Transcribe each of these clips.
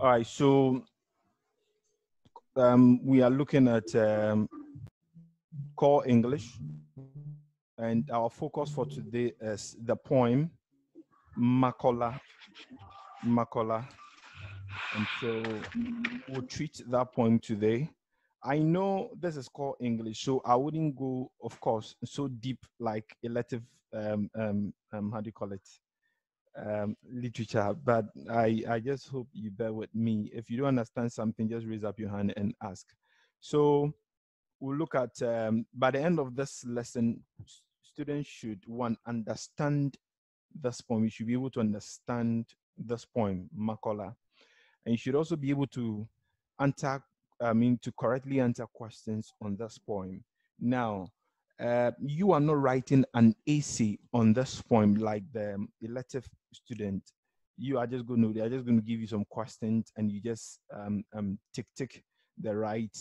All right, so um, we are looking at um, core English, and our focus for today is the poem Makola. Makola. And so we'll treat that poem today. I know this is core English, so I wouldn't go, of course, so deep like elective, um, um, um, how do you call it? Um, literature, but I, I just hope you bear with me. If you don't understand something, just raise up your hand and ask. So we'll look at, um, by the end of this lesson, students should, one, understand this poem. You should be able to understand this poem, Makola. And you should also be able to answer, I mean, to correctly answer questions on this poem. Now, uh, you are not writing an essay on this poem like the elective student. You are just going to, they are just going to give you some questions and you just um, um, tick, tick the right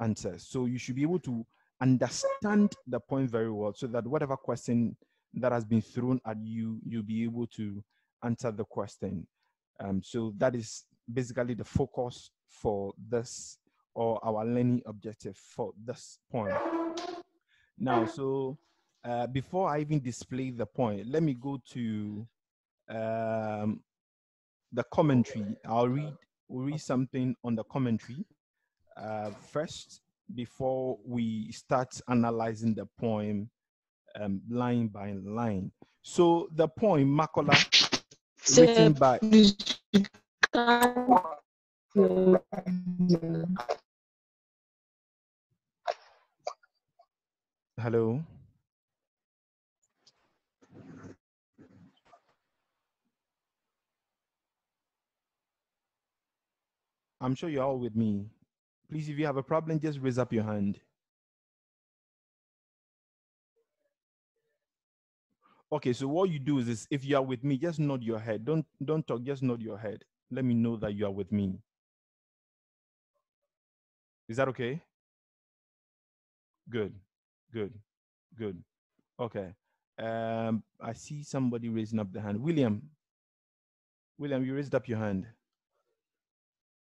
answer. So you should be able to understand the point very well so that whatever question that has been thrown at you, you'll be able to answer the question. Um, so that is basically the focus for this or our learning objective for this point. Now, so uh, before I even display the point, let me go to um, the commentary. I'll read, we'll read something on the commentary uh, first before we start analyzing the poem um, line by line. So the poem Makola, written by Hello. I'm sure you're all with me. Please, if you have a problem, just raise up your hand. Okay, so what you do is, is if you are with me, just nod your head. Don't don't talk, just nod your head. Let me know that you are with me. Is that okay? Good. Good, good. Okay. Um, I see somebody raising up the hand. William. William, you raised up your hand.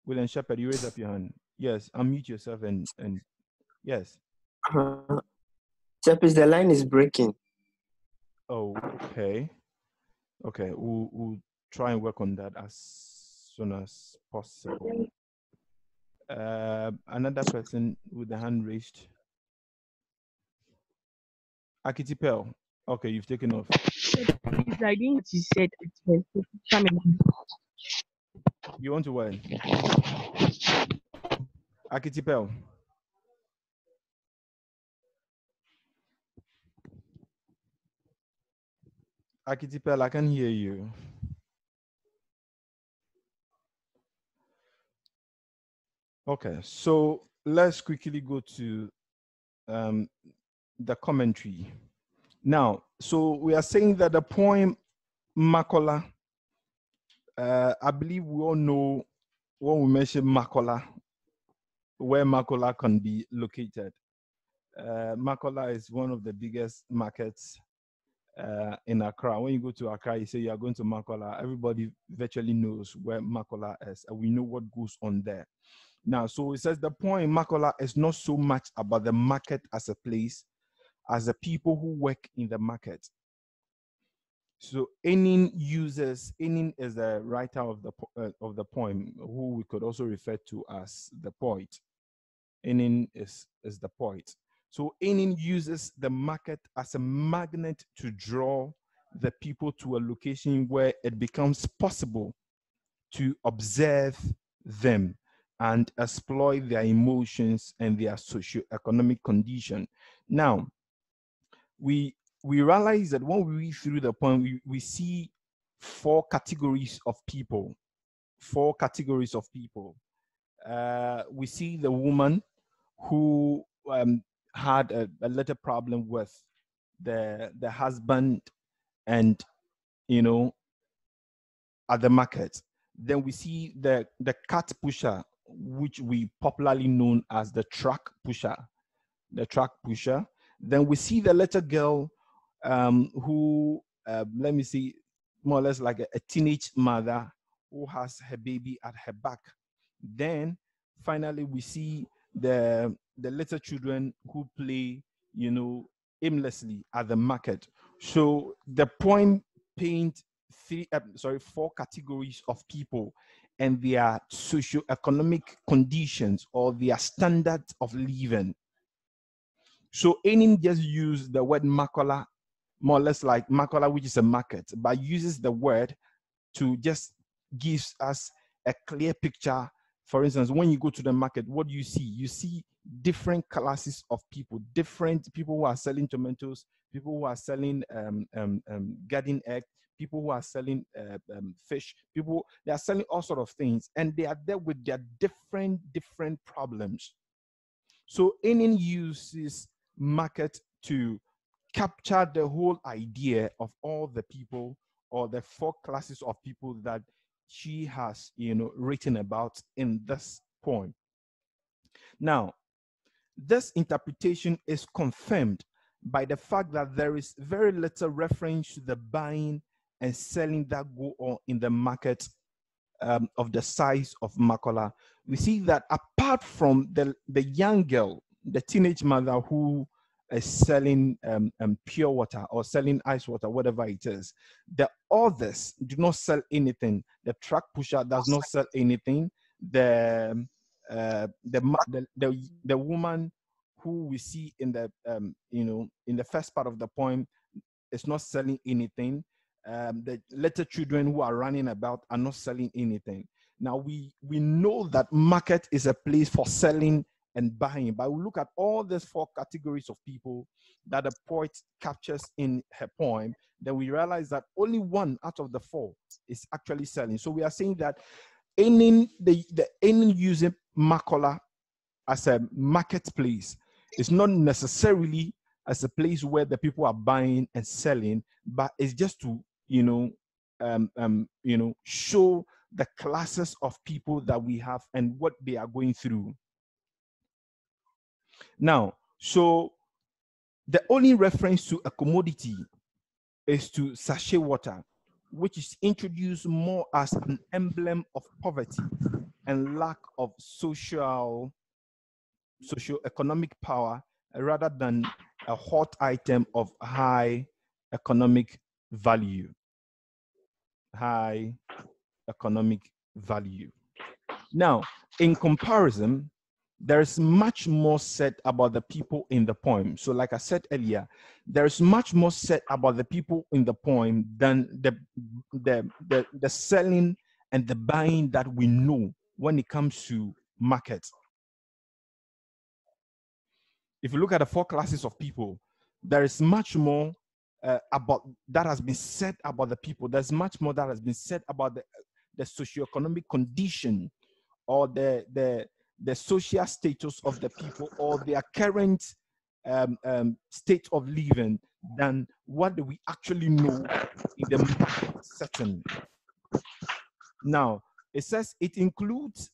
William Shepherd, you raise up your hand. Yes, unmute yourself and and yes. Uh, Chapis, the line is breaking. Oh, okay. Okay, we'll, we'll try and work on that as soon as possible. Uh, another person with the hand raised. Akitipel. Okay, you've taken off. Please, I didn't what you said. You want to what? Akitipel. Akitipel, I can hear you. Okay, so let's quickly go to um, the commentary. Now, so we are saying that the poem Makola, uh, I believe we all know when we mention Makola, where Makola can be located. Uh, Makola is one of the biggest markets uh, in Accra. When you go to Accra, you say you are going to Makola, everybody virtually knows where Makola is, and we know what goes on there. Now, so it says the point in Makola is not so much about the market as a place, as the people who work in the market. So Enin uses, Enin is the writer of the, uh, of the poem, who we could also refer to as the poet. Enin is, is the poet. So Enin uses the market as a magnet to draw the people to a location where it becomes possible to observe them and exploit their emotions and their socio-economic condition. Now, we we realize that when we read through the poem, we, we see four categories of people. Four categories of people. Uh, we see the woman who um, had a, a little problem with the the husband and you know at the market. Then we see the the cart pusher, which we popularly known as the truck pusher, the truck pusher. Then we see the little girl um, who, uh, let me see, more or less like a, a, teenage mother who has her baby at her back. Then finally we see the the little children who play, you know, aimlessly at the market. So the point paint three, uh, sorry, four categories of people and their socio-economic conditions or their standard of living. So Enin just use the word makola, more or less like makola, which is a market, but uses the word to just gives us a clear picture. For instance, when you go to the market, what do you see? You see different classes of people, different people who are selling tomatoes, people who are selling um, um, um, garden egg, people who are selling uh, um, fish, people they are selling all sort of things, and they are there with their different different problems. So Enin uses market to capture the whole idea of all the people or the four classes of people that she has, you know, written about in this poem. Now, this interpretation is confirmed by the fact that there is very little reference to the buying and selling that go on in the market um, of the size of Makola. We see that apart from the, the young girl, the teenage mother who is selling um, um, pure water or selling ice water, whatever it is, the others do not sell anything. The truck pusher does not sell anything. The uh, the, the, the the woman who we see in the um, you know in the first part of the poem is not selling anything um, the little children who are running about are not selling anything. Now we we know that market is a place for selling and buying, but we look at all these four categories of people that the poet captures in her poem, then we realize that only one out of the four is actually selling. So we are saying that any the the any using Makola as a marketplace is not necessarily as a place where the people are buying and selling, but it's just to you know, um, um, you know, show the classes of people that we have and what they are going through. Now, so the only reference to a commodity is to sachet water, which is introduced more as an emblem of poverty and lack of social, socio-economic power rather than a hot item of high economic value high economic value. Now, in comparison, there's much more said about the people in the poem. So, like I said earlier, there's much more said about the people in the poem than the, the, the, the selling and the buying that we know when it comes to market. If you look at the four classes of people, there is much more uh, about that has been said about the people. There's much more that has been said about the, the socioeconomic condition or the, the, the social status of the people or their current um, um, state of living than what do we actually know in the market setting. Now, it says it includes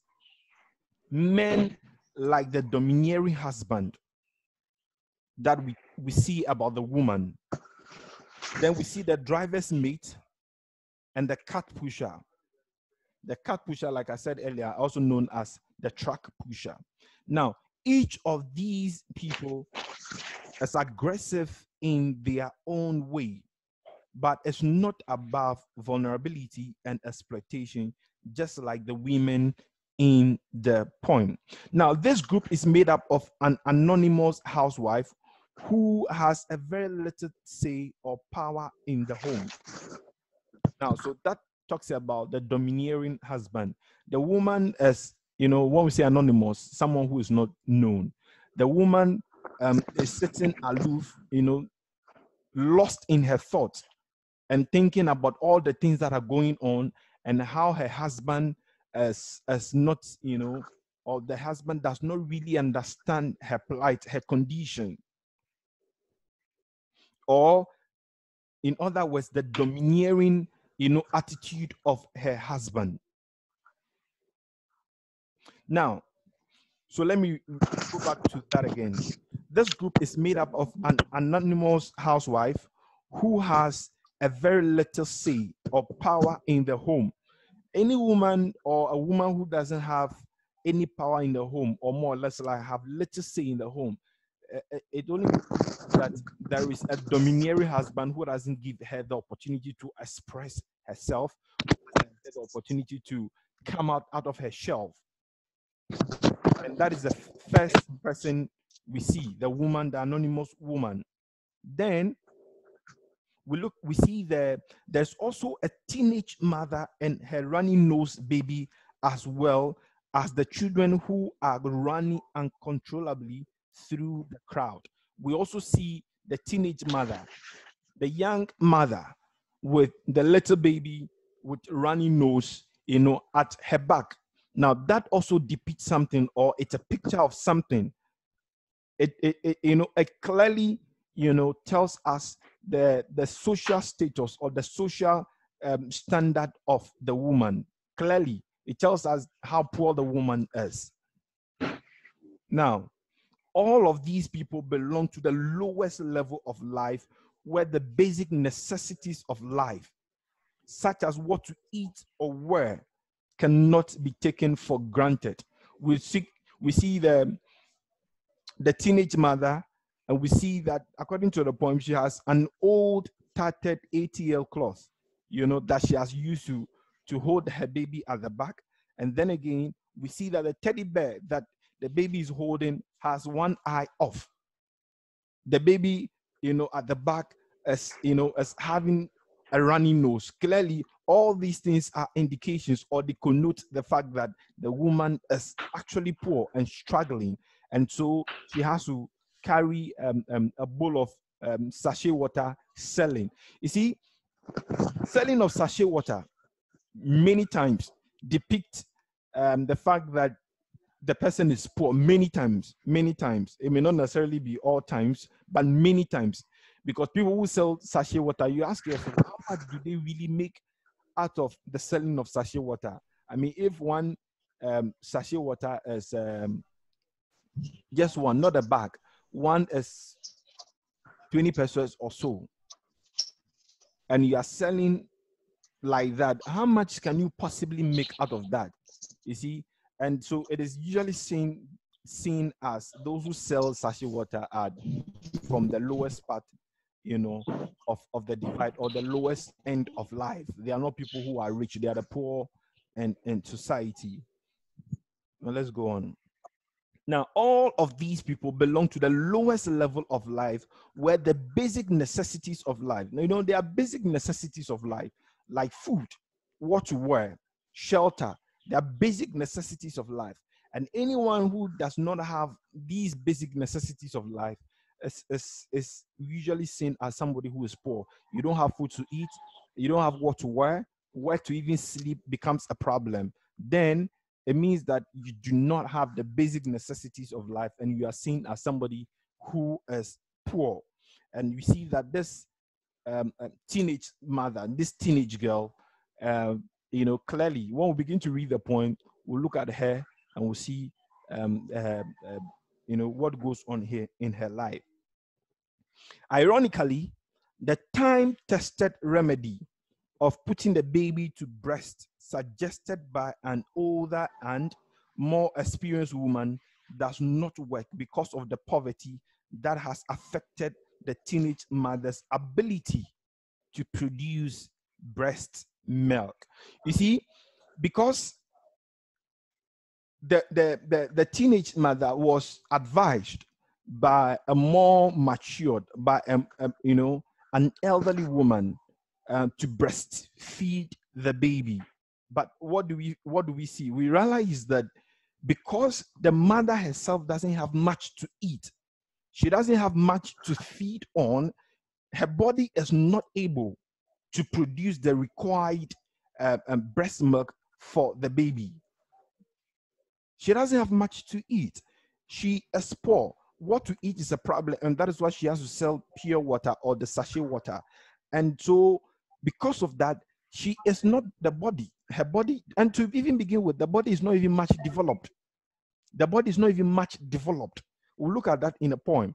men like the domineering husband that we, we see about the woman then we see the driver's mate and the cart pusher. The cart pusher, like I said earlier, also known as the truck pusher. Now, each of these people is aggressive in their own way, but it's not above vulnerability and exploitation, just like the women in the poem. Now, this group is made up of an anonymous housewife who has a very little say or power in the home. Now, so that talks about the domineering husband. The woman is, you know, when we say anonymous, someone who is not known. The woman um, is sitting aloof, you know, lost in her thoughts and thinking about all the things that are going on and how her husband is, is not, you know, or the husband does not really understand her plight, her condition or in other words the domineering you know attitude of her husband. Now so let me go back to that again. This group is made up of an anonymous housewife who has a very little say or power in the home. Any woman or a woman who doesn't have any power in the home, or more or less like have little say in the home, it only that there is a domineering husband who doesn't give her the opportunity to express herself, the opportunity to come out out of her shelf. And that is the first person we see, the woman, the anonymous woman. Then we look, we see the there's also a teenage mother and her running nose baby as well as the children who are running uncontrollably through the crowd. We also see the teenage mother, the young mother with the little baby with running nose, you know, at her back. Now that also depicts something, or it's a picture of something. It, it, it you know, it clearly, you know, tells us the the social status or the social um, standard of the woman. Clearly, it tells us how poor the woman is. Now, all of these people belong to the lowest level of life where the basic necessities of life, such as what to eat or wear, cannot be taken for granted. We see, we see the, the teenage mother, and we see that according to the poem, she has an old tattered ATL cloth, you know, that she has used to, to hold her baby at the back. And then again, we see that the teddy bear that the baby is holding has one eye off. The baby, you know, at the back as you know, as having a running nose. Clearly, all these things are indications or they connote the fact that the woman is actually poor and struggling, and so she has to carry um, um, a bowl of um, sachet water selling. You see, selling of sachet water many times depict um, the fact that the person is poor many times, many times. It may not necessarily be all times, but many times. Because people who sell sachet water, you ask yourself, how much do they really make out of the selling of sachet water? I mean, if one um, sachet water is um, just one, not a bag, one is 20 pesewas or so, and you are selling like that, how much can you possibly make out of that? You see, and so it is usually seen seen as those who sell sachet water are from the lowest part, you know, of, of the divide or the lowest end of life. They are not people who are rich, they are the poor and in society. Now let's go on. Now, all of these people belong to the lowest level of life where the basic necessities of life, you know, there are basic necessities of life like food, what to wear, shelter, they are basic necessities of life. And anyone who does not have these basic necessities of life is, is, is usually seen as somebody who is poor. You don't have food to eat, you don't have what to wear, where to even sleep becomes a problem. Then it means that you do not have the basic necessities of life and you are seen as somebody who is poor. And you see that this um, teenage mother, this teenage girl, uh, you know, clearly when we begin to read the poem, we'll look at her and we'll see, um, uh, uh, you know, what goes on here in her life. Ironically, the time-tested remedy of putting the baby to breast suggested by an older and more experienced woman does not work because of the poverty that has affected the teenage mother's ability to produce breast milk. You see, because the, the, the, the teenage mother was advised by a more matured, by a, a you know, an elderly woman uh, to breastfeed the baby. But what do we what do we see? We realize that because the mother herself doesn't have much to eat, she doesn't have much to feed on, her body is not able to produce the required uh, um, breast milk for the baby. She doesn't have much to eat. She is poor. What to eat is a problem, and that is why she has to sell pure water or the sachet water. And so, because of that, she is not the body. Her body, and to even begin with, the body is not even much developed. The body is not even much developed. We'll look at that in a poem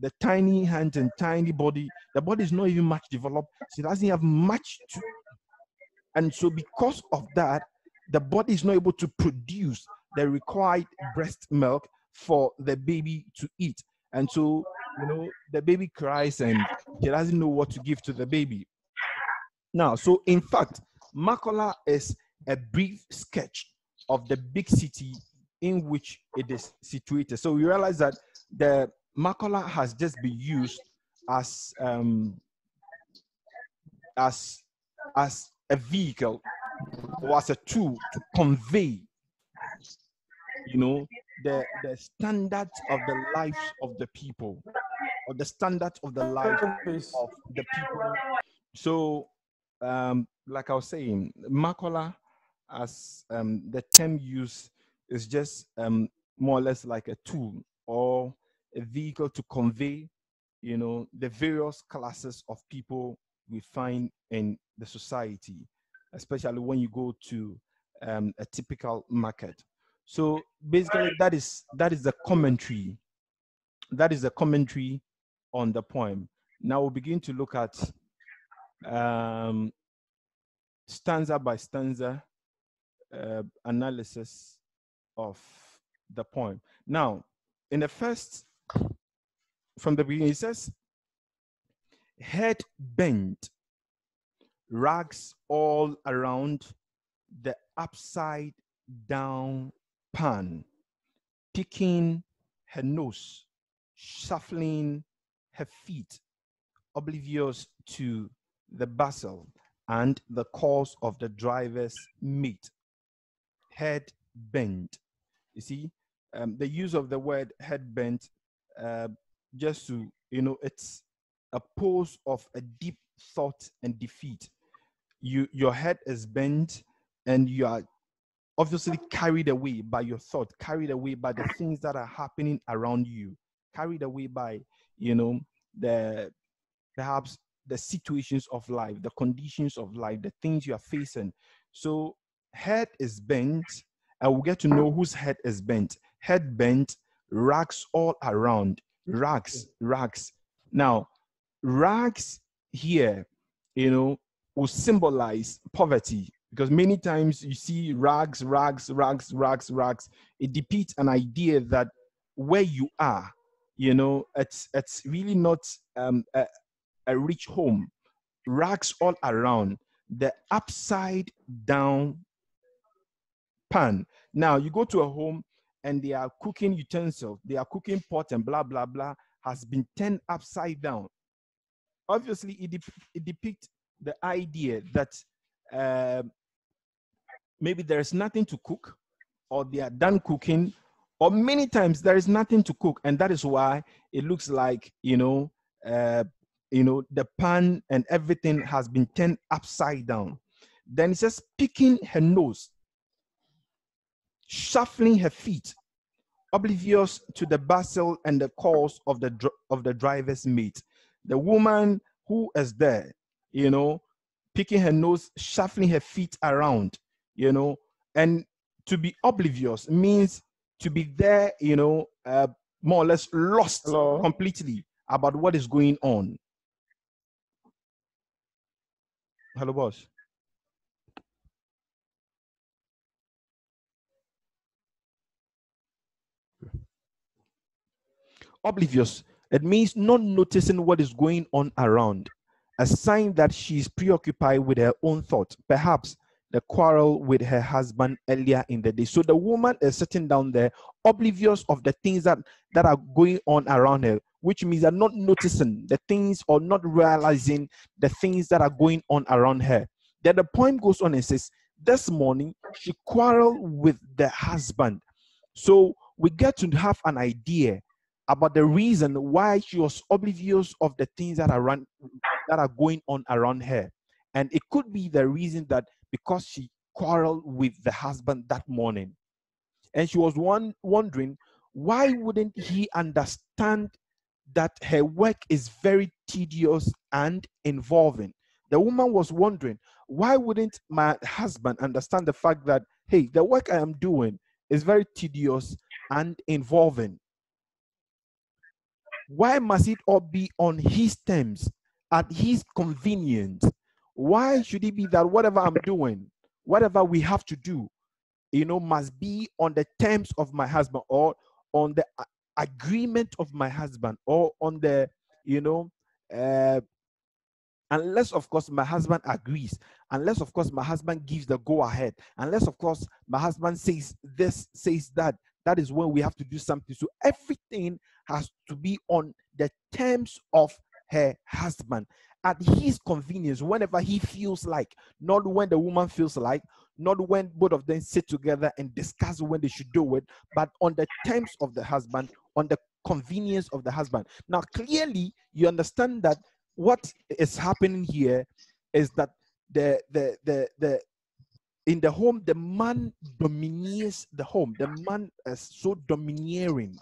the tiny hands and tiny body. The body is not even much developed. She doesn't have much to. And so, because of that, the body is not able to produce the required breast milk for the baby to eat. And so, you know, the baby cries and she doesn't know what to give to the baby. Now, so in fact, Makola is a brief sketch of the big city in which it is situated. So we realize that the Makola has just been used as um, as as a vehicle or as a tool to convey, you know, the the standards of the lives of the people, or the standards of the life of the people. So, um, like I was saying, Makola, as um, the term used, is just um, more or less like a tool or a vehicle to convey, you know, the various classes of people we find in the society, especially when you go to um, a typical market. So basically, that is that is the commentary. That is the commentary on the poem. Now we'll begin to look at um, stanza by stanza uh, analysis of the poem. Now, in the first, from the beginning, it says, head bent, rags all around the upside down pan, picking her nose, shuffling her feet, oblivious to the bustle and the cause of the driver's mate. Head bent. You see, um, the use of the word head bent, uh, just to, you know, it's a pose of a deep thought and defeat. You, your head is bent and you are obviously carried away by your thought, carried away by the things that are happening around you, carried away by, you know, the perhaps the situations of life, the conditions of life, the things you are facing. So head is bent, and we'll get to know whose head is bent. Head bent, rags all around, rags, rags. Now, rags here, you know, will symbolize poverty because many times you see rags, rags, rags, rags, rags. It depicts an idea that where you are, you know, it's it's really not um, a, a rich home. Rags all around. The upside down pan. Now you go to a home and their cooking utensils, their cooking pot and blah blah blah has been turned upside down. Obviously, it, de- it depicts the idea that uh, maybe there is nothing to cook, or they are done cooking, or many times there is nothing to cook, and that is why it looks like you know, uh, you know, the pan and everything has been turned upside down. Then it says picking her nose, shuffling her feet, oblivious to the bustle and the calls of the of the driver's mate. The woman who is there, you know, picking her nose, shuffling her feet around, you know, and to be oblivious means to be there, you know, uh, more or less lost Hello. completely about what is going on. Hello, boss. Oblivious, it means not noticing what is going on around, a sign that she is preoccupied with her own thoughts, perhaps the quarrel with her husband earlier in the day. So the woman is sitting down there, oblivious of the things that, that are going on around her, which means that not noticing the things or not realizing the things that are going on around her. Then the poem goes on and says, This morning she quarreled with the husband. So we get to have an idea about the reason why she was oblivious of the things that are run, that are going on around her. And it could be the reason that because she quarreled with the husband that morning. And she was one, wondering why wouldn't he understand that her work is very tedious and involving? The woman was wondering why wouldn't my husband understand the fact that, hey, the work I am doing is very tedious and involving? Why must it all be on his terms, at his convenience? Why should it be that whatever I'm doing, whatever we have to do, you know, must be on the terms of my husband or on the agreement of my husband or on the, you know, uh, unless of course my husband agrees unless of course my husband gives the go ahead unless of course my husband says this says that that is when we have to do something so everything has to be on the terms of her husband. At his convenience whenever he feels like not when the woman feels like not when both of them sit together and discuss when they should do it but on the terms of the husband on the convenience of the husband. Now clearly you understand that what is happening here is that the the the the in the home the man dominates the home. The man is so domineering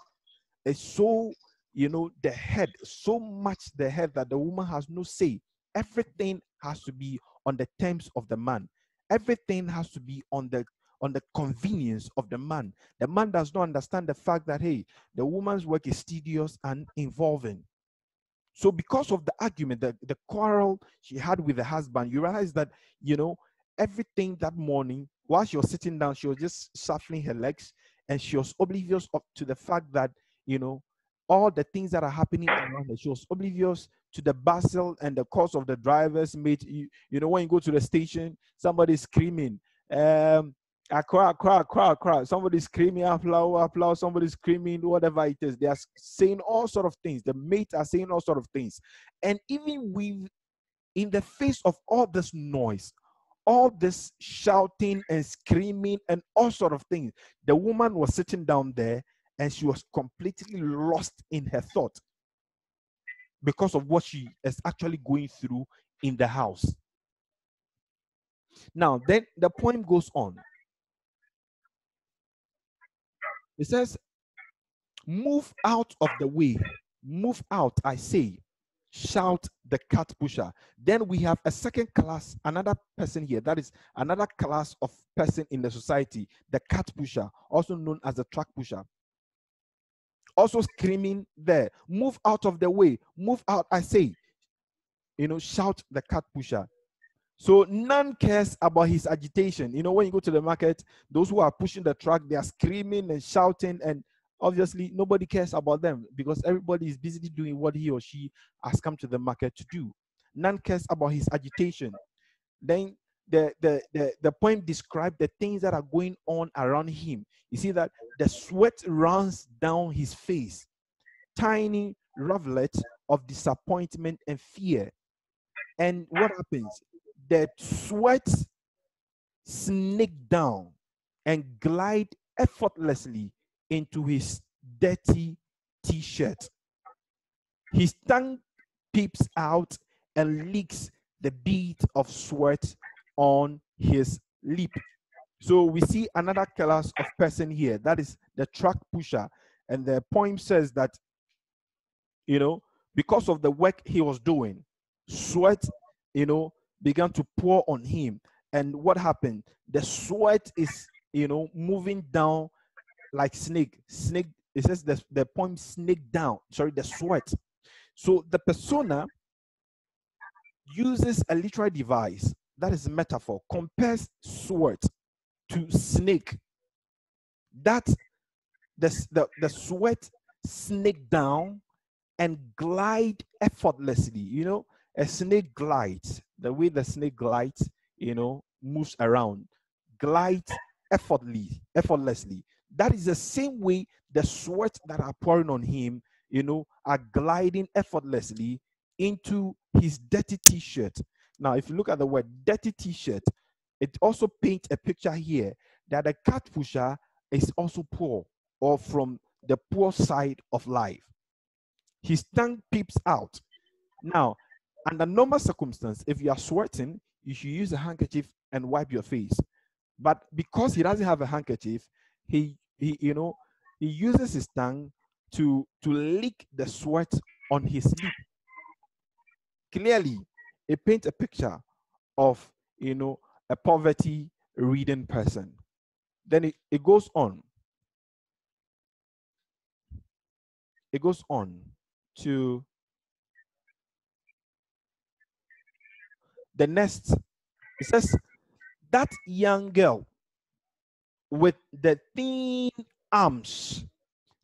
so you know the head so much the head that the woman has no say. Everything has to be on the terms of the man. Everything has to be on the on the convenience of the man. The man does not understand the fact that hey the woman's work is tedious and involving. So because of the argument, the, the quarrel she had with the husband, you realize that, you know, everything that morning, while she was sitting down, she was just shuffling her legs and she was oblivious of, to the fact that, you know, all the things that are happening around her. She was oblivious to the bustle and the cause of the driver's mate. You, you know, when you go to the station, somebody's screaming, um, Accra, Accra, Accra, Accra. Somebody's screaming, applaud, applaud. Somebody's screaming, whatever it is. They are saying all sort of things. The mates are saying all sort of things. And even with, in the face of all this noise, all this shouting and screaming and all sort of things, the woman was sitting down there and she was completely lost in her thought because of what she is actually going through in the house. Now, then the poem goes on. It says, Move out of the way. Move out, I say. Shout the cart pusher. Then we have a second class, another person here. That is another class of person in the society, the cart pusher, also known as the truck pusher. Also screaming there, move out of the way, move out, I say. You know, shout the cart pusher. So none cares about his agitation. You know, when you go to the market, those who are pushing the truck, they are screaming and shouting, and obviously nobody cares about them because everybody is busy doing what he or she has come to the market to do. None cares about his agitation. Then the the the, the poem described the things that are going on around him. You see that the sweat runs down his face, tiny rivulets of disappointment and fear. And what happens? the sweat sneak down and glide effortlessly into his dirty t-shirt. His tongue peeps out and leaks the bead of sweat on his lip. So we see another class of person here. That is the truck pusher. And the poem says that, you know, because of the work he was doing, sweat, you know, began to pour on him. And what happened? The sweat is, you know, moving down like snake. Snake, it says the, the poem snake down. Sorry, the sweat. So the persona uses a literary device that is a metaphor, compares sweat to snake. That the, the, the sweat snake down and glide effortlessly. You know, a snake glides. The way the snake glides you know moves around. Glides effortlessly effortlessly. That is the same way the sweat that are pouring on him you know are gliding effortlessly into his dirty t-shirt now if you look at the word dirty t-shirt it also paints a picture here that the cart pusher is also poor or from the poor side of life his tongue peeps out now under normal circumstance, if you are sweating, you should use a handkerchief and wipe your face. But because he doesn't have a handkerchief, he, he you know, he uses his tongue to to lick the sweat on his lip. Clearly, it paints a picture of you know a poverty reading person. Then it, it goes on. It goes on to the next, it says, that young girl with the thin arms,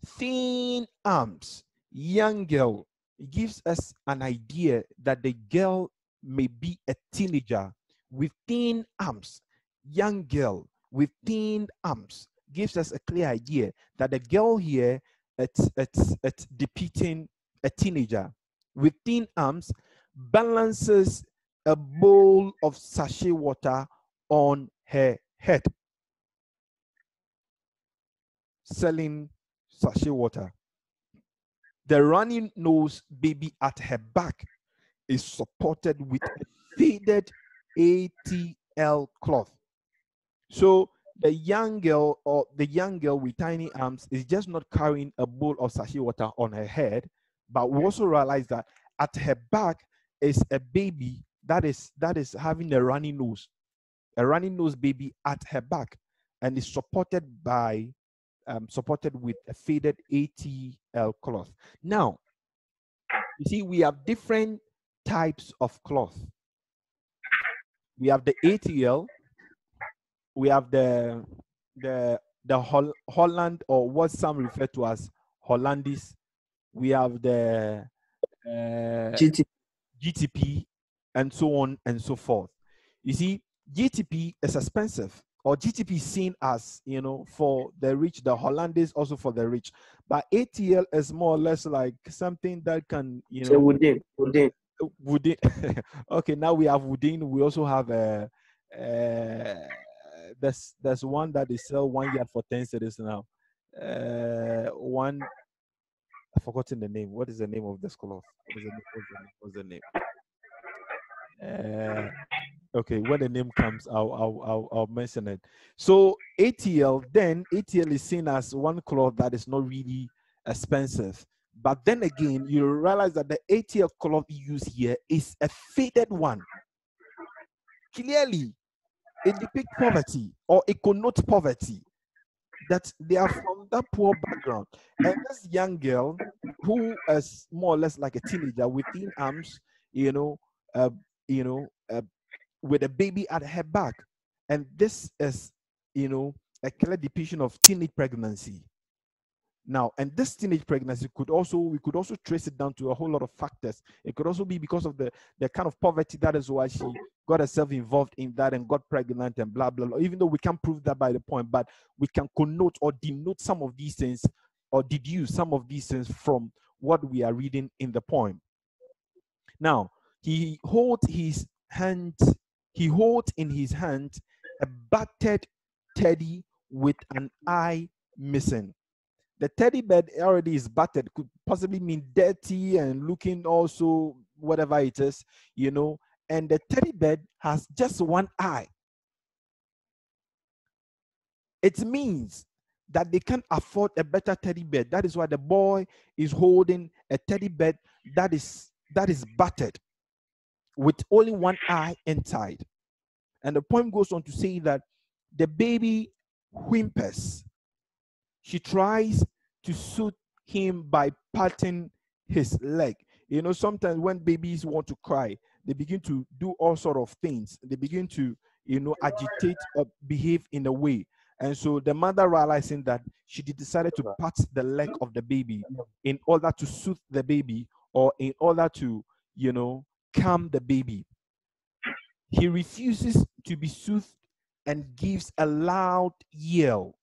thin arms, young girl gives us an idea that the girl may be a teenager with thin arms, young girl with thin arms gives us a clear idea that the girl here it's it's it's depicting a teenager with thin arms balances a bowl of sachet water on her head. Selling sachet water. The running nose baby at her back is supported with a faded ATL cloth. So the young girl or the young girl with tiny arms is just not carrying a bowl of sachet water on her head, but we also realize that at her back is a baby that is that is having a runny nose, a runny nose baby at her back, and is supported by um, supported with a faded ATL cloth. Now, you see, we have different types of cloth. We have the ATL, we have the the the Hol- Holland or what some refer to as Hollandis. We have the uh, GT. GTP and so on and so forth. You see, GTP is expensive, or GTP is seen as you know for the rich, the Hollandis also for the rich. But ATL is more or less like something that can you know. So know within, Woodin. okay, now we have Woodin. We also have a. Uh, uh, there's there's one that they sell one yard for ten cedis now. Uh, one. I've forgotten the name. What is the name of the the name? What's the name? Uh, okay, when the name comes, I'll, I'll I'll I'll mention it. So ATL, then ATL is seen as one cloth that is not really expensive. But then again, you realize that the ATL cloth used here is a faded one. Clearly, it depicts poverty or it connotes poverty. That they are from that poor background. And this young girl, who is more or less like a teenager with thin arms, you know, uh, you know, uh, with a baby at her back, and this is, you know, a clear depiction of teenage pregnancy. Now, and this teenage pregnancy could also we could also trace it down to a whole lot of factors. It could also be because of the the kind of poverty that is why she got herself involved in that and got pregnant and blah blah blah. Even though we can't prove that by the point, but we can connote or denote some of these things or deduce some of these things from what we are reading in the poem. Now, he holds his hand, he holds in his hand a battered teddy with an eye missing the teddy bear already is battered could possibly mean dirty and looking also whatever it is you know and the teddy bear has just one eye. It means that they can't afford a better teddy bear. That is why the boy is holding a teddy bear that is that is battered with only one eye inside. And the poem goes on to say that the baby whimpers she tries to soothe him by patting his leg. You know, sometimes when babies want to cry, they begin to do all sort of things. They begin to, you know, agitate or behave in a way. And so the mother realizing that she decided to pat the leg of the baby in order to soothe the baby or in order to, you know, calm the baby. He refuses to be soothed and gives a loud yell.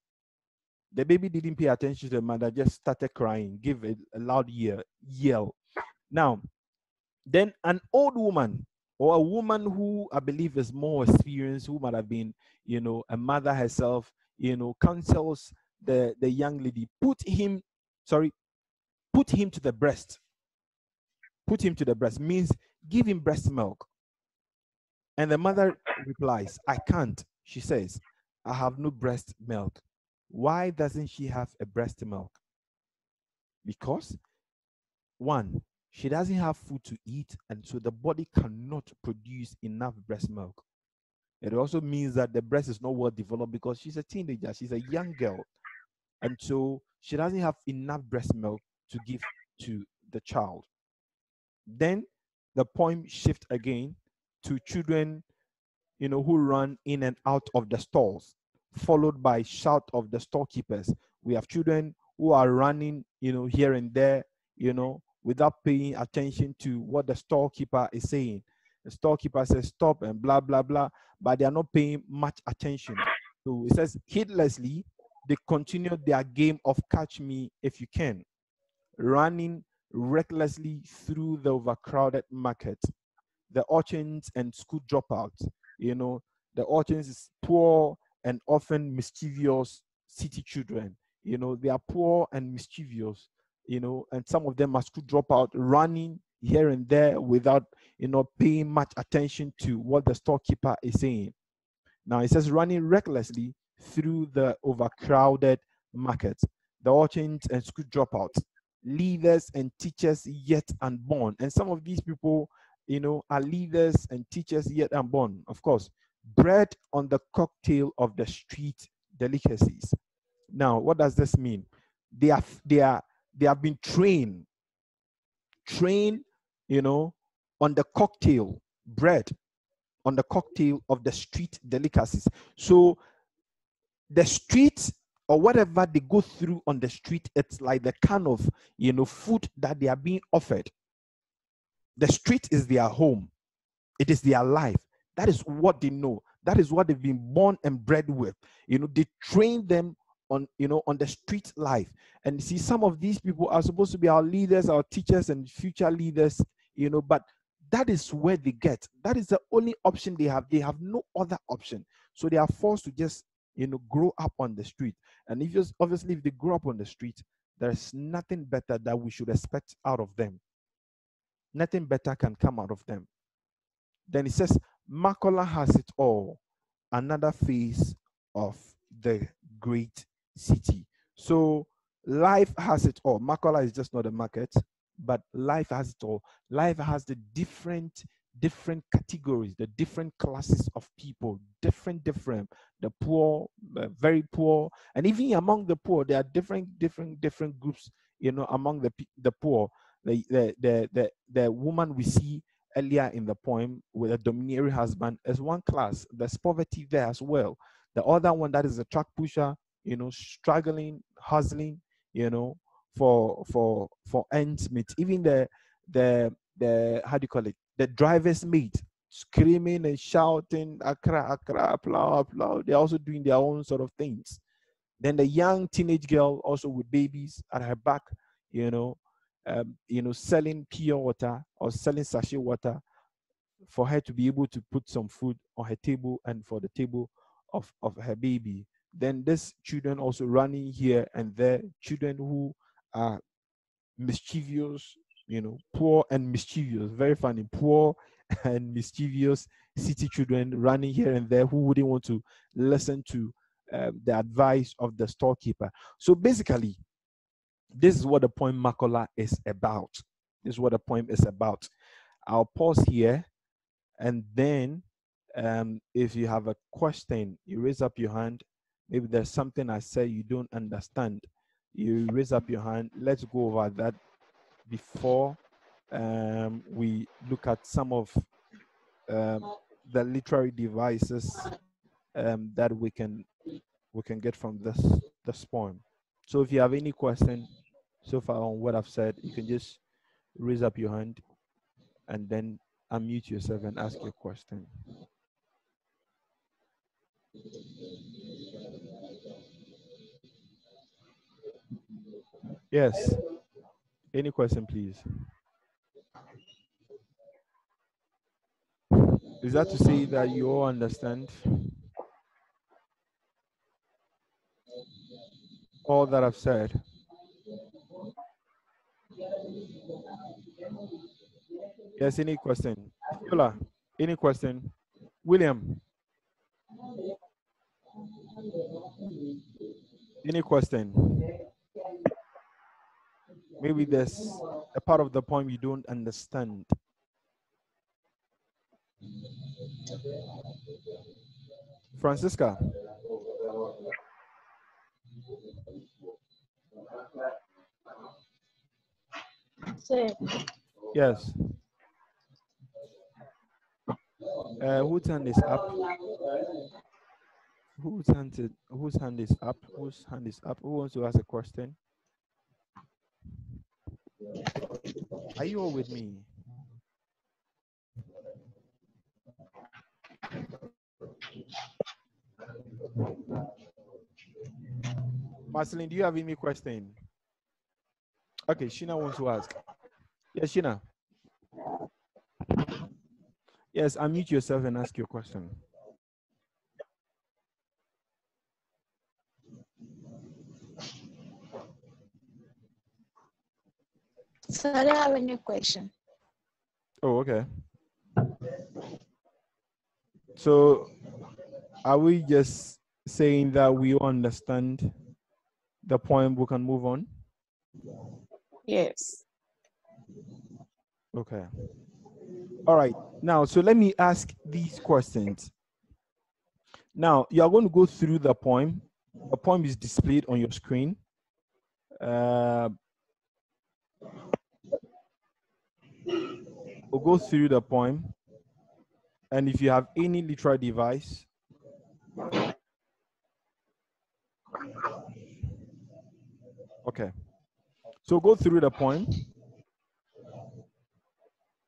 The baby didn't pay attention to the mother, just started crying, gave a, a loud yell, yell. Now, then an old woman or a woman who I believe is more experienced, who might have been, you know, a mother herself, you know, counsels the, the young lady, put him, sorry, put him to the breast. Put him to the breast means give him breast milk. And the mother replies, I can't. She says, I have no breast milk. Why doesn't she have a breast milk? Because, one, she doesn't have food to eat, and so the body cannot produce enough breast milk. It also means that the breast is not well developed because she's a teenager, she's a young girl, and so she doesn't have enough breast milk to give to the child. Then the poem shift again to children, you know, who run in and out of the stalls followed by shout of the storekeepers. We have children who are running, you know, here and there, you know, without paying attention to what the storekeeper is saying. The storekeeper says stop and blah blah blah, but they are not paying much attention. So it says heedlessly they continue their game of catch me if you can, running recklessly through the overcrowded market. The urchins and school dropouts, you know, the urchins is poor and often mischievous city children. You know, they are poor and mischievous, you know, and some of them are school dropout running here and there without, you know, paying much attention to what the storekeeper is saying. Now it says running recklessly through the overcrowded market. The urchins and school dropouts, leaders and teachers yet unborn. And some of these people, you know, are leaders and teachers yet unborn. Of course, bread on the cocktail of the street delicacies. Now, what does this mean? They are they are they have been trained, trained, you know, on the cocktail bread, on the cocktail of the street delicacies. So the street or whatever they go through on the street, it's like the kind of you know food that they are being offered. The street is their home, it is their life. That is what they know. That is what they've been born and bred with. You know, they train them on you know on the street life. And see, some of these people are supposed to be our leaders, our teachers, and future leaders. You know, but that is where they get. That is the only option they have. They have no other option. So they are forced to just you know, grow up on the street. And if just obviously if they grow up on the street, there's nothing better that we should expect out of them. Nothing better can come out of them. Then he says, Makola has it all, another face of the great city. So life has it all. Makola is just not a market, but life has it all. Life has the different different categories, the different classes of people, different, different, the poor, uh, very poor, and even among the poor, there are different, different, different groups, you know, among the the poor. The the the the, the woman we see earlier in the poem with a domineering husband is one class. There's poverty there as well. The other one that is a truck pusher, you know, struggling, hustling, you know, for for for ends meet. Even the the the how do you call it the driver's mate screaming and shouting, Accra, Accra, blah, blah. They're also doing their own sort of things. Then the young teenage girl, also with babies at her back, you know, um, you know, selling pure water or selling sachet water for her to be able to put some food on her table and for the table of, of her baby. Then this children also running here and there, children who are mischievous, you know, poor and mischievous. Very funny, poor and mischievous city children running here and there who wouldn't want to listen to um, the advice of the storekeeper. So basically, this is what the poem Makola is about. This is what the poem is about. I'll pause here and then um, if you have a question, you raise up your hand. Maybe there's something I say you don't understand. You raise up your hand. Let's go over that before um, we look at some of um, the literary devices um, that we can we can get from this this poem. So if you have any question so far on what I've said, you can just raise up your hand and then unmute yourself and ask your question. Yes. Any question, please? Is that to say that you all understand all that I've said? Yes, any question? Yola, any question? William? Any question? Maybe there's a part of the poem you don't understand. Francisca. Sir, Yes. Uh, whose hand is up? whose hand whose hand is up? Whose hand is up? Who wants to ask a question? Are you all with me? Marceline, do you have any question? Okay, Sheena wants to ask. Yes, Sheena. Yes, unmute yourself and ask your question. So I don't have any question. Oh, okay. So are we just saying that we understand the poem, we can move on? Yes. Okay. All right. Now, so let me ask these questions. Now, you are going to go through the poem. The poem is displayed on your screen. Uh, we'll go through the poem. And if you have any literary device, okay. So go through the poem.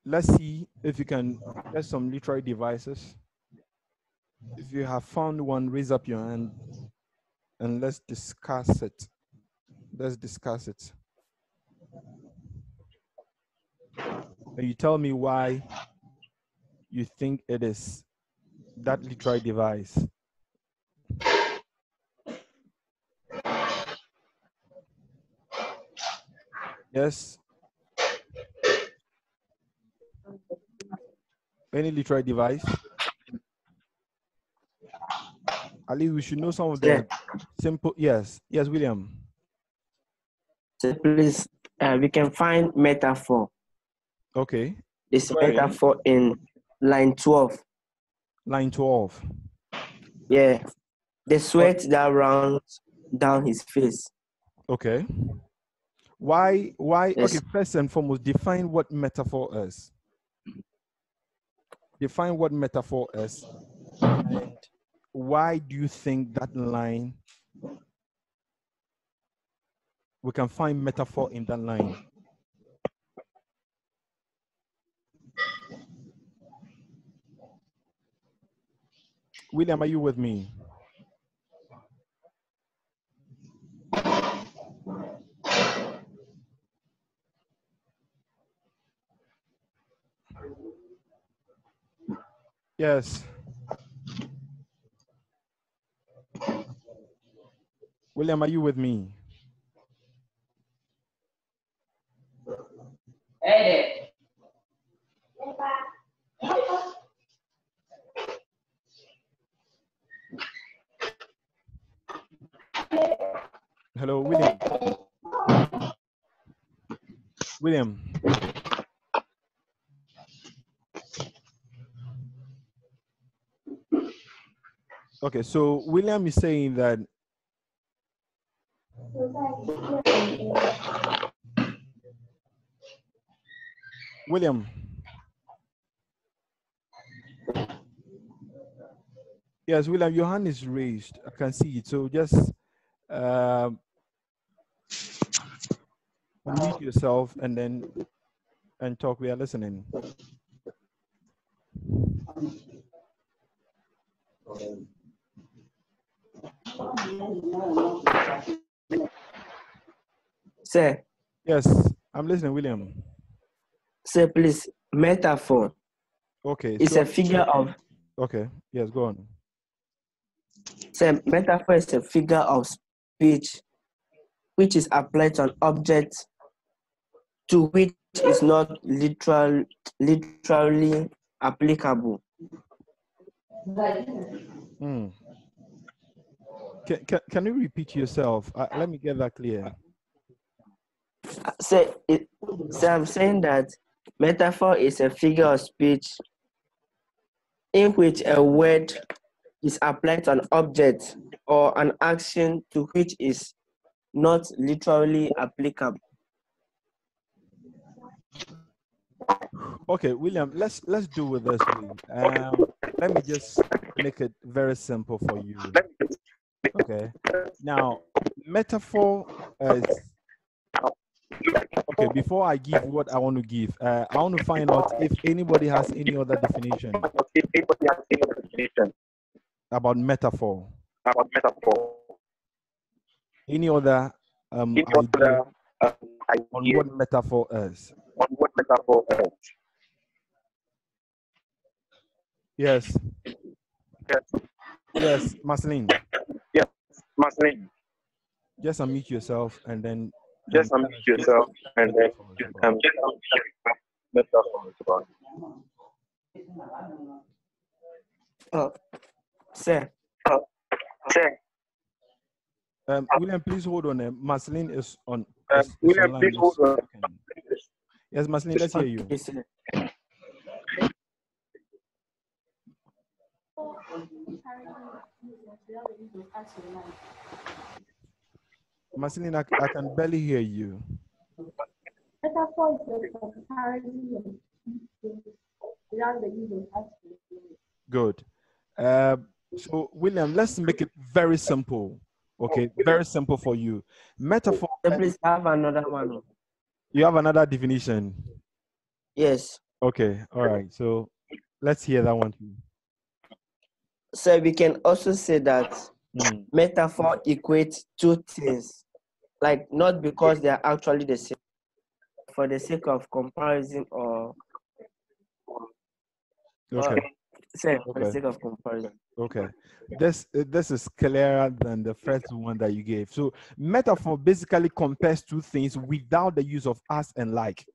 Let's see if you can get some literary devices. If you have found one, raise up your hand and let's discuss it. Let's discuss it. And you tell me why you think it is that literary device. Yes. Any literary device? At least we should know some of the Yeah. simple. Yes, yes, William. So please, uh, we can find metaphor. Okay, This Where? metaphor in line 12. line 12. Yeah. The sweat that runs down his face. Okay. Why, why, Yes. okay, first and foremost, define what metaphor is. Define what metaphor is. And why do you think that line, we can find metaphor in that line? William, are you with me? Yes. William, are you with me? Hey. Hello, William. William. Okay, so William is saying that William. Yes, William, your hand is raised. I can see it. So just um, unmute yourself and then and talk. We are listening. Sir, Yes, I'm listening, William. sir, please, metaphor Okay. It's so- a figure of, okay. Yes, go on. sir, metaphor is a figure of speech which is applied to an object to which is not literal, literally applicable. Hmm. Can, can, can you repeat yourself? Uh, let me get that clear. So, it, so I'm saying that metaphor is a figure of speech in which a word is applied to an object or an action to which is not literally applicable. Okay, William, let's let's do with this. Um, let me just make it very simple for you. Okay. Now, metaphor is okay. Before I give what I want to give, uh, I want to find out if anybody has any other definition If anybody has any definition about metaphor. about metaphor. Any other um, Any idea other um, on what metaphor is? on what metaphor is? Yes. Yes. Yes, Marceline. Marceline, Just unmute yourself and then. just um, unmute yourself and then um, um, just metaphor is about. Oh, sir, Sir, Um, William, please hold on. Uh, Marceline is on. Uh, is- is William, online. please hold on. Yes. Yes, Marceline, let's hear you. okay, sir. Marceline, I, I can barely hear you. Metaphor is a comparison of things without the use of action. Good. Uh, so, William, let's make it very simple. Okay, very simple for you. Metaphor. Please have another one. You have another definition. Yes. Okay, all right. So, let's hear that one too. So we can also say that Mm, metaphor equates two things, like not because they are actually the same, for the sake of comparison or Okay. say for the sake of comparison. Okay, this this is clearer than the first one that you gave. So metaphor basically compares two things without the use of as and like.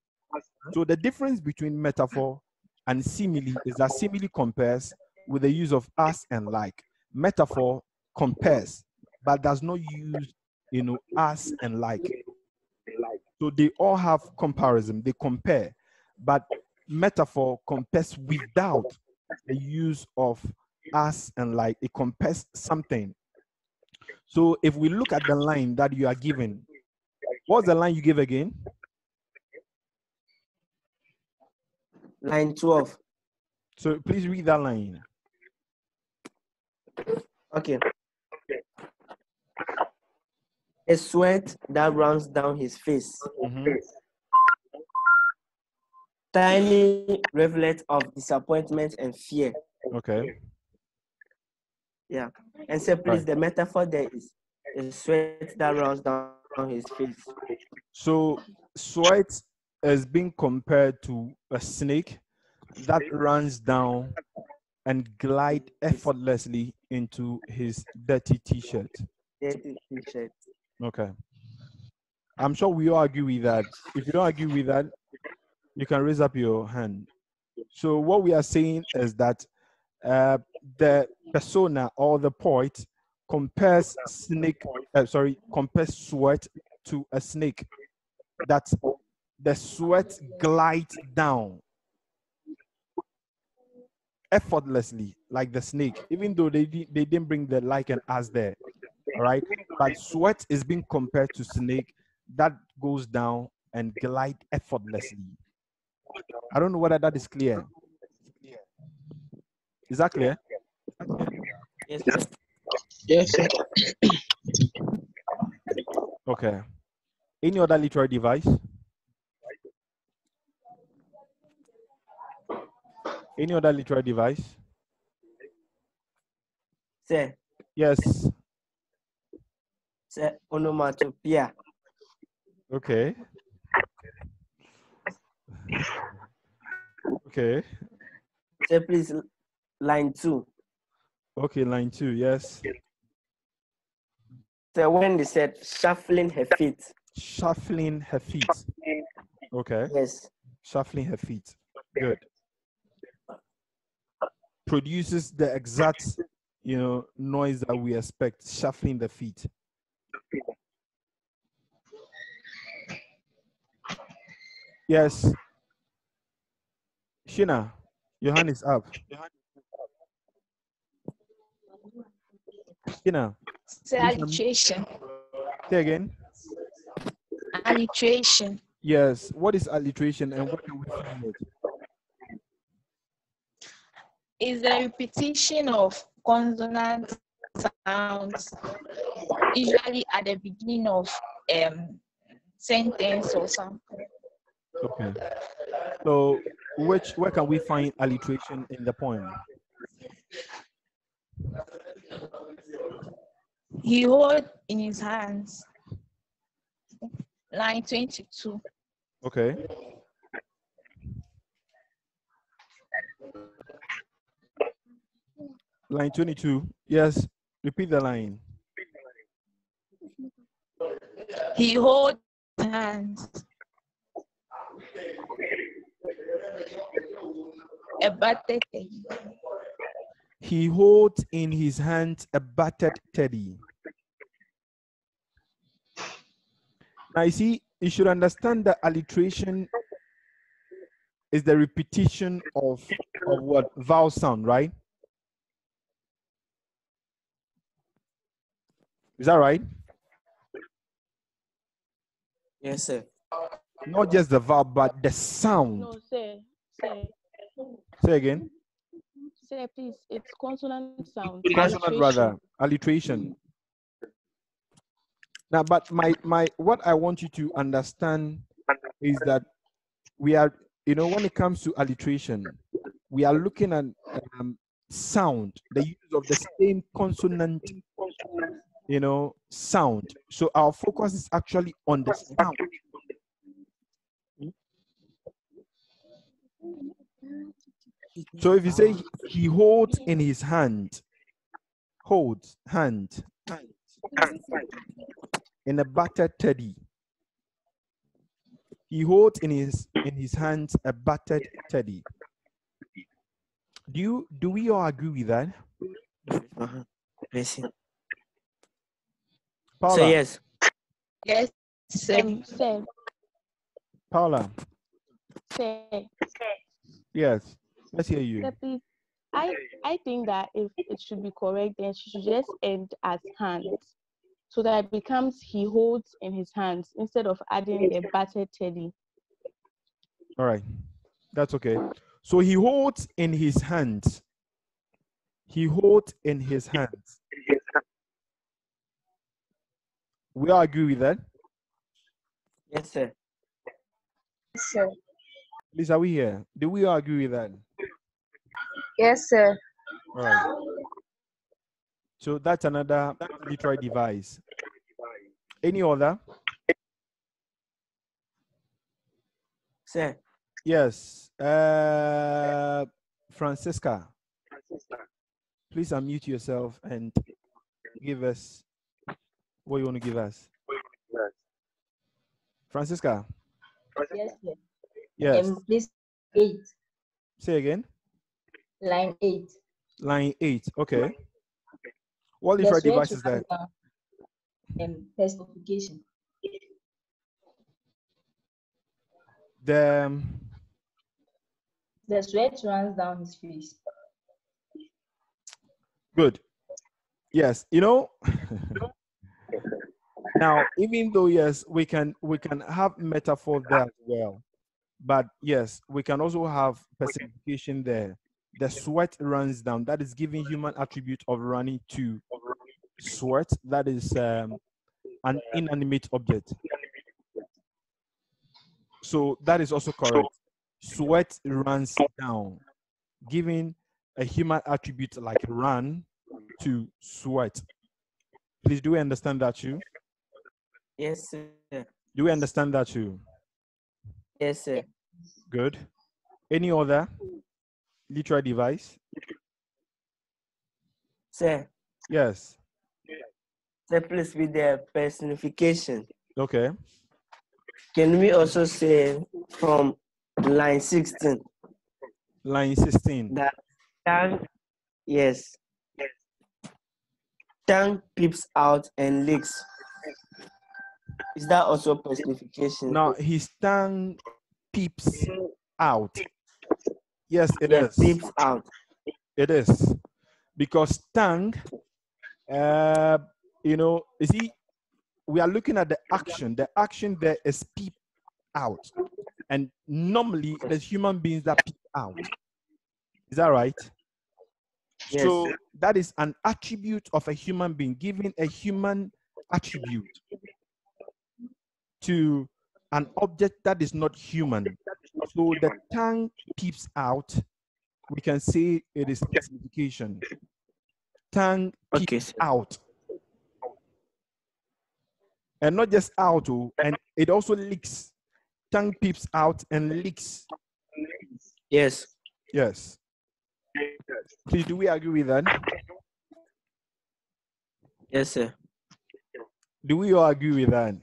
So the difference between metaphor and simile is that simile compares with the use of as and like. Metaphor compares but does not use you know as and like. So they all have comparison. They compare, but metaphor compares without the use of as and like it compares something. So if we look at the line that you are given, what's the line you give again? Line 12. So please read that line. Okay. A sweat that runs down his face. Mhm. Tiny rivulet of disappointment and fear. Okay. Yeah. And say, please, Right. the metaphor there is a sweat that runs down his face. So sweat is being compared to a snake that runs down and glide effortlessly into his dirty t-shirt. Dirty t-shirt. Okay. I'm sure we all agree with that. If you don't agree with that, you can raise up your hand. So what we are saying is that uh, the persona or the poet compares snake, uh, sorry, compares sweat to a snake. That the sweat glides down effortlessly like the snake, even though they di- they didn't bring the like and as there. All right, but sweat is being compared to snake that goes down and glide effortlessly. I don't know whether that is clear. Is that clear? Yes. Yes. Okay. Any other literary device? Any other literary device? Say, Yes. say onomatopoeia. Okay. Okay. Say, please, line two. Okay, line two. Yes. Say, when they said shuffling her feet. Shuffling her feet. Okay. Yes. Shuffling her feet. Good. Produces the exact, you know, noise that we expect. Shuffling the feet. Yes. Shina, your hand is up. Shina, um, alliteration. say again. Alliteration. Yes. What is alliteration and what can we find it? Is the repetition of consonant sounds usually at the beginning of um sentence or something. Okay. So which where can we find alliteration in the poem? He hold in his hands. Line 22. Okay. Line 22. Yes. Repeat the line. He hold his hands. A battered teddy. He holds in his hand a battered teddy. Now, you see, you should understand that alliteration is the repetition of, of what vowel sound, right? Is that right? Yes, sir. Not just the vowel, but the sound. No, say, say, Say again. say, please. It's consonant sound. Consonant alliteration. rather, alliteration. Now, but my my what I want you to understand is that we are, you know, when it comes to alliteration, we are looking at um, sound, the use of the same consonant, you know, sound. So our focus is actually on the sound. So if you say he holds in his hand, holds hand in a battered teddy. He holds in his in his hands a battered teddy. Do you do we all agree with that? Uh-huh. Listen. Paula, So yes, Yes, sir. Um, say, Paula, say, yes. Let's hear you. please. I I think that if it should be correct, then she should just end as hands, so that it becomes he holds in his hands instead of adding the battered teddy. All right. That's okay. So he holds in his hands. He holds in his hands. We all agree with that? yes, sir. sir. Please, are we here? Do we all agree with that? Yes, sir. All right. So that's another literary device. Any other? Sir. Yes. Uh, Francisca, please unmute yourself and give us what you want to give us. Francisca, Yes, sir. yes. Um, please, eight, Say again. line eight. Line eight. Okay. What The literary swear device to is that? answer, Um, personification. The um, The sweat runs down his face. Good. Yes, you know. Now, even though yes, we can we can have metaphor there as well, but yes, we can also have personification there. The sweat runs down. That is giving human attribute of running to sweat. That is um, an inanimate object. So that is also correct. Sweat runs down, giving a human attribute like run to sweat. Please, do understand that too? Yes, sir. Do we understand that too? Yes, sir. Good. Any other literary device? Sir. Yes. Sir, please with the personification. Okay. Can we also say from line 16 Line 16. that tongue, yes, tongue peeps out and leaks? Is that also personification? No, his tongue peeps out. Yes, it yes, is. peeps out. It is. Because tongue, uh, you know, you see, we are looking at the action. The action there is peep out. And normally there's human beings that peep out. Is that right? Yes. So that is an attribute of a human being, giving a human attribute to an object that is not human. So the tongue peeps out. We can say it is specification. Tongue peeps Okay, out. And not just out, oh, and it also leaks. Tongue peeps out and leaks. Yes. Yes. Please, do we agree with that? Yes, sir. Do we all agree with that?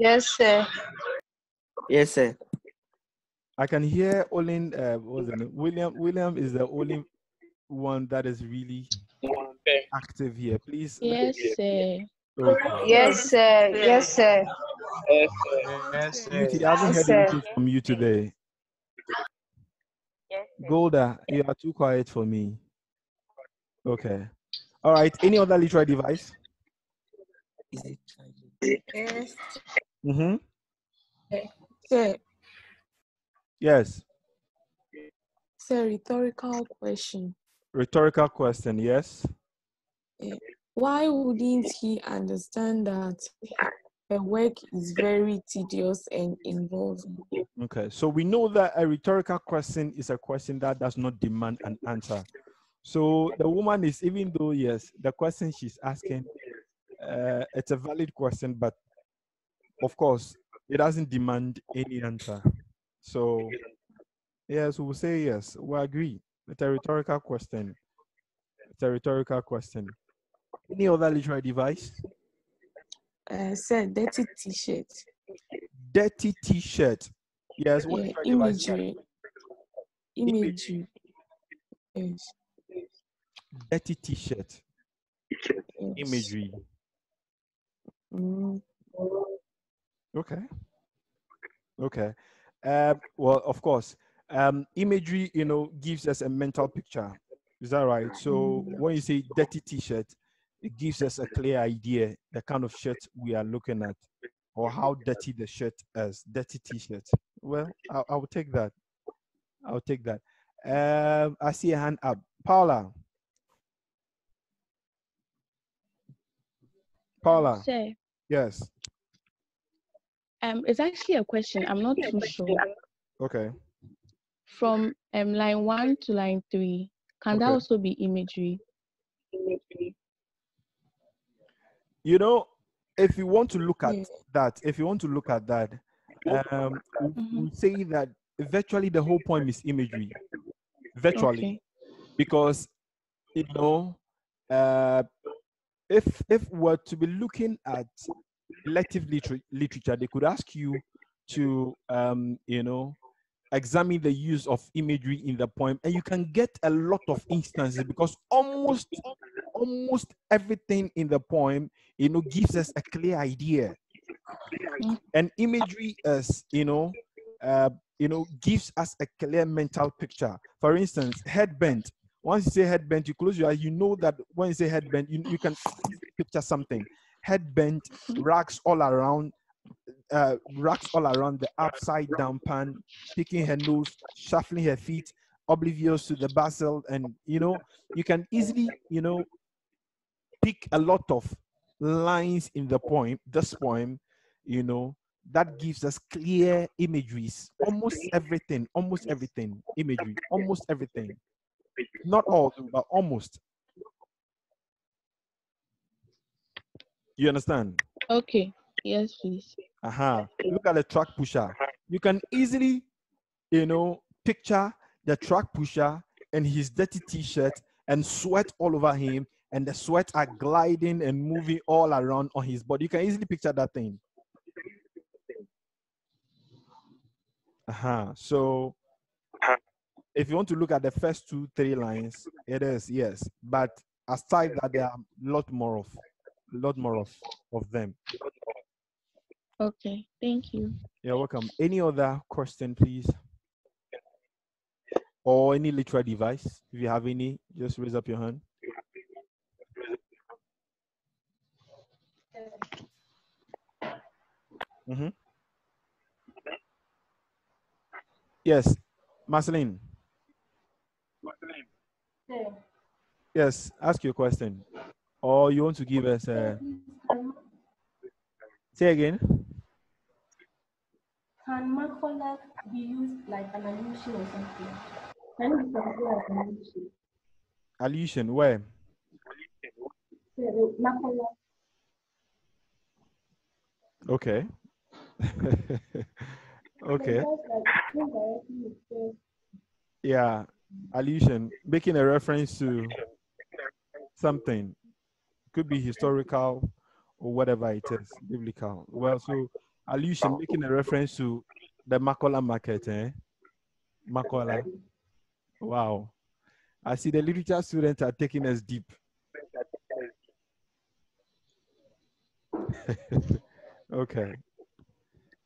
Yes, sir. Yes, sir. I can hear Olin, uh, what was the? William. William is the only one that is really active here. Please. let- Yes, sir. Okay. Yes, sir. Yes, sir. Beauty, I haven't Yes, heard anything from you today. Golda, you are too quiet for me. Okay. All right. Any other literary device? Is it? Yes. Mm-hmm. Sir, Yes. it's a rhetorical question. Rhetorical question. Yes. Why wouldn't he understand that a work is very tedious and involving? Okay, so we know that a rhetorical question is a question that does not demand an answer. So the woman is, even though, yes, the question she's asking, uh, it's a valid question, but of course, it doesn't demand any answer. So, yes, we'll say yes, we agree. It's a rhetorical question. It's a rhetorical question. Any other literary device? Uh, sir, dirty t-shirt. Dirty t-shirt. Yes, what Yeah, imagery. Imagery. Yes. Dirty t-shirt. yes. Imagery. Mm, Okay. Okay. Um, well, of course, um, imagery, you know, gives us a mental picture. Is that right? So when you say dirty t-shirt, it gives us a clear idea the kind of shirt we are looking at, or how dirty the shirt is. Dirty t-shirt. Well, I, I will take that. I'll take that. Um, I see a hand up. Paula. Paula. Sir, Yes. Um, it's actually a question. I'm not too sure. Okay. From um line one to line three, can that also be imagery? you know if you want to look at Yeah. that if you want to look at that um we Mhm. we say that virtually the whole poem is imagery virtually Okay. because you know uh if if we're to be looking at elective liter- literature they could ask you to um you know examine the use of imagery in the poem and you can get a lot of instances because almost almost everything in the poem you know gives us a clear idea. And imagery is you know uh, you know gives us a clear mental picture. For instance head bent. once you say head bent, you close your eyes you know that when you say headband you, you can picture something headband racks all around uh, racks all around the upside down pan picking her nose shuffling her feet oblivious to the basil and you know you can easily you know pick a lot of lines in the poem this poem you know that gives us clear imageries almost everything almost everything imagery almost everything. Not all but almost you understand? Okay. Yes, please. uh-huh look at the track pusher. You can easily you know picture the track pusher and his dirty t-shirt and sweat all over him and the sweat are gliding and moving all around on his body. You can easily picture that thing. Uh-huh so if you want to look at the first two three lines it is yes. But aside that there are a lot more of lot more of of them Okay. Thank you. You're welcome. Any other question, please? Or any literary device? If you have any, just raise up your hand. hmm Yes, Marceline. Sir, Yes, ask your question. Or you want to give us a. Say again. can Makola be used like an allusion or something? Can it be like an allusion? Allusion, where? Say, the Makola. Okay. okay. Just like indirectly express Yeah. Allusion, making a reference to something. Could be historical or whatever it is, biblical. Well, so allusion, making a reference to the Makola market, eh? Makola. Wow. I see the literature students are taking us deep. okay.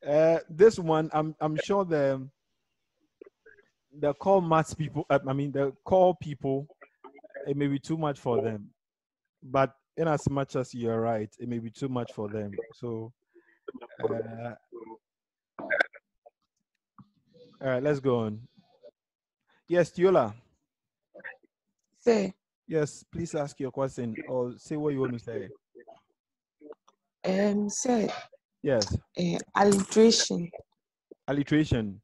Uh, this one, I'm I'm sure the the call maths people, uh, I mean the call people, it may be too much for them. But in as much as you're right, it may be too much for them. So, uh, all right, let's go on. Yes, Tiola. Say, Yes, please ask your question or say what you want to say. um, say, Yes, uh, alliteration, alliteration.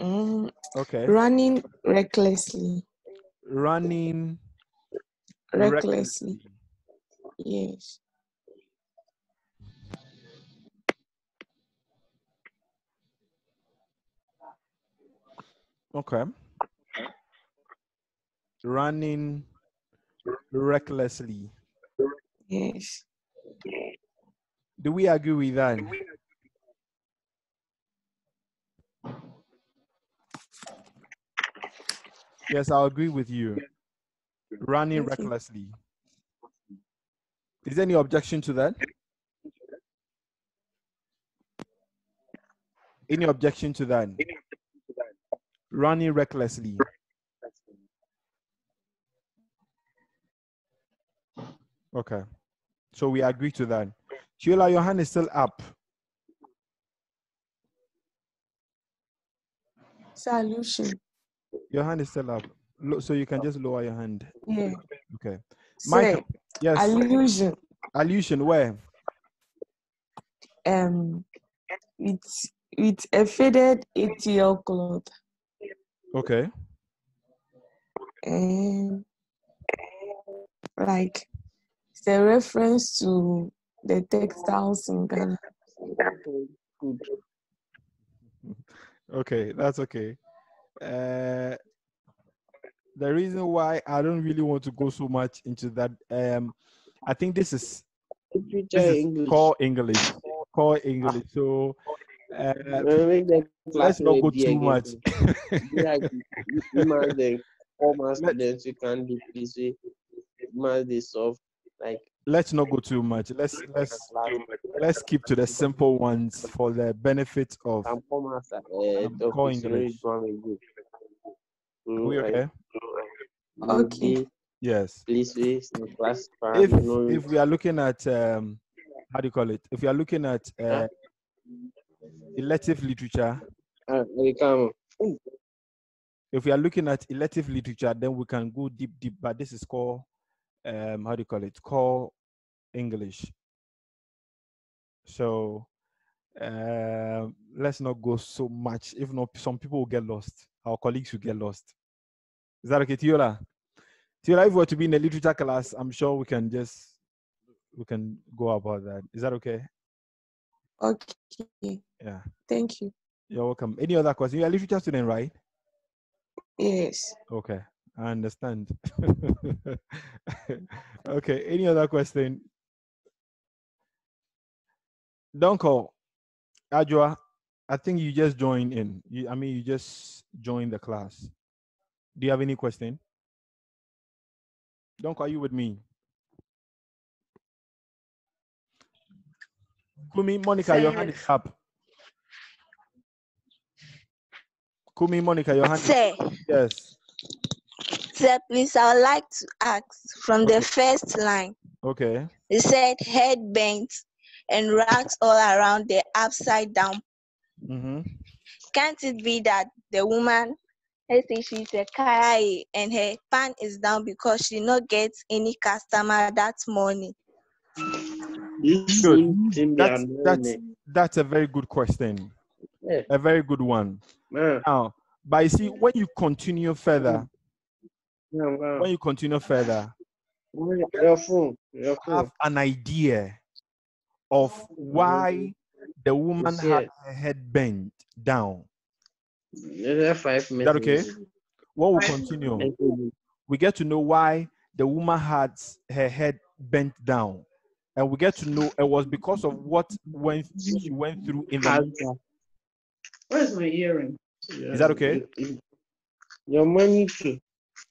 mm, Okay. running recklessly, Running recklessly, yes. Okay. Running recklessly. Yes. Do we agree with that? Yes, I agree with you. Running recklessly. Is there any objection to that? Any objection to that? Running recklessly. Okay. So we agree to that. Sheila, your hand is still up. Solution. Your hand is still up. So you can just lower your hand. Yeah. Okay. Michael, yes. allusion. Allusion, where? Um, it's with a faded ATL cloth. Okay. And like it's a reference to the textiles in Ghana. Okay, that's okay. Uh, the reason why I don't really want to go so much into that, um, I think this is Literature this is English. core English, core English. So uh, Uh, make the let's not go too much. you- you must the former students you can do this way. You must the soft like let's not go too much. Let's let's let's keep to the simple ones for the benefit of. some uh, Um, core English. Very we Mm, okay? Okay. Yes. Please, please, If if we are looking at um, how do you call it? If we are looking at uh, elective literature, uh, if we are looking at elective literature, then we can go deep, deep. But this is called um, how do you call it? Called English. So um, let's not go so much. If not, some people will get lost. Our colleagues will get lost. Is that okay, Tiola? Tiola, if we were to be in a literature class, I'm sure we can just we can go about that. Is that okay? Okay. Yeah. Thank you. You're welcome. Any other question? You're a literature student, right? Yes. Okay, I understand. okay, any other question? Don't call. Ajua, I think you just joined in. You, I mean, you just joined the class. Do you have any question? Don't call you with me. Kumi, Monica, your hand is up. Kumi, Monica, your hand is Sir, Yes. sir, please, I would like to ask from the first line. Okay. It said head bent and rags all around the upside down. Mm-hmm. Can't it be that the woman Let's say she's a karai and her pan is down because she not get any customer that morning. Good. That's, that's, that's a very good question. Yeah. A very good one. Man. Now, but you see, when you continue further, Yeah, man. when you continue further, Your phone. Your phone. have an idea of why the woman Yes, had her head bent down. Another five Is minutes. that okay? When we continue, we get to know why the woman had her head bent down. And we get to know it was because of what went she went through in the Where's my earring? Is that okay? Your money too.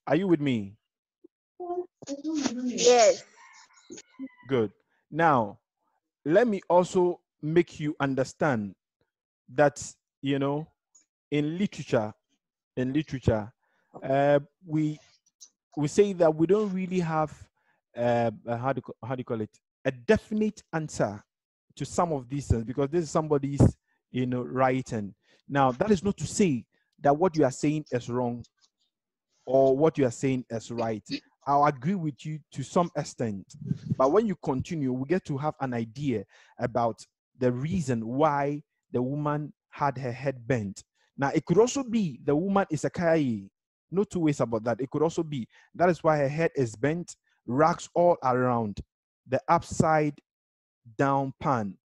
Are you with me? Yes. Good. Now, let me also make you understand that, you know, in literature, in literature, uh, we we say that we don't really have uh, how do how do you call it a definite answer to some of these things because this is somebody's you know writing. Now, that is not to say that what you are saying is wrong or what you are saying is right. I'll agree with you to some extent. But when you continue, we get to have an idea about the reason why the woman had her head bent. Now, it could also be the woman is a kai. No two ways about that. It could also be that is why her head is bent, racks all around, the upside down pan,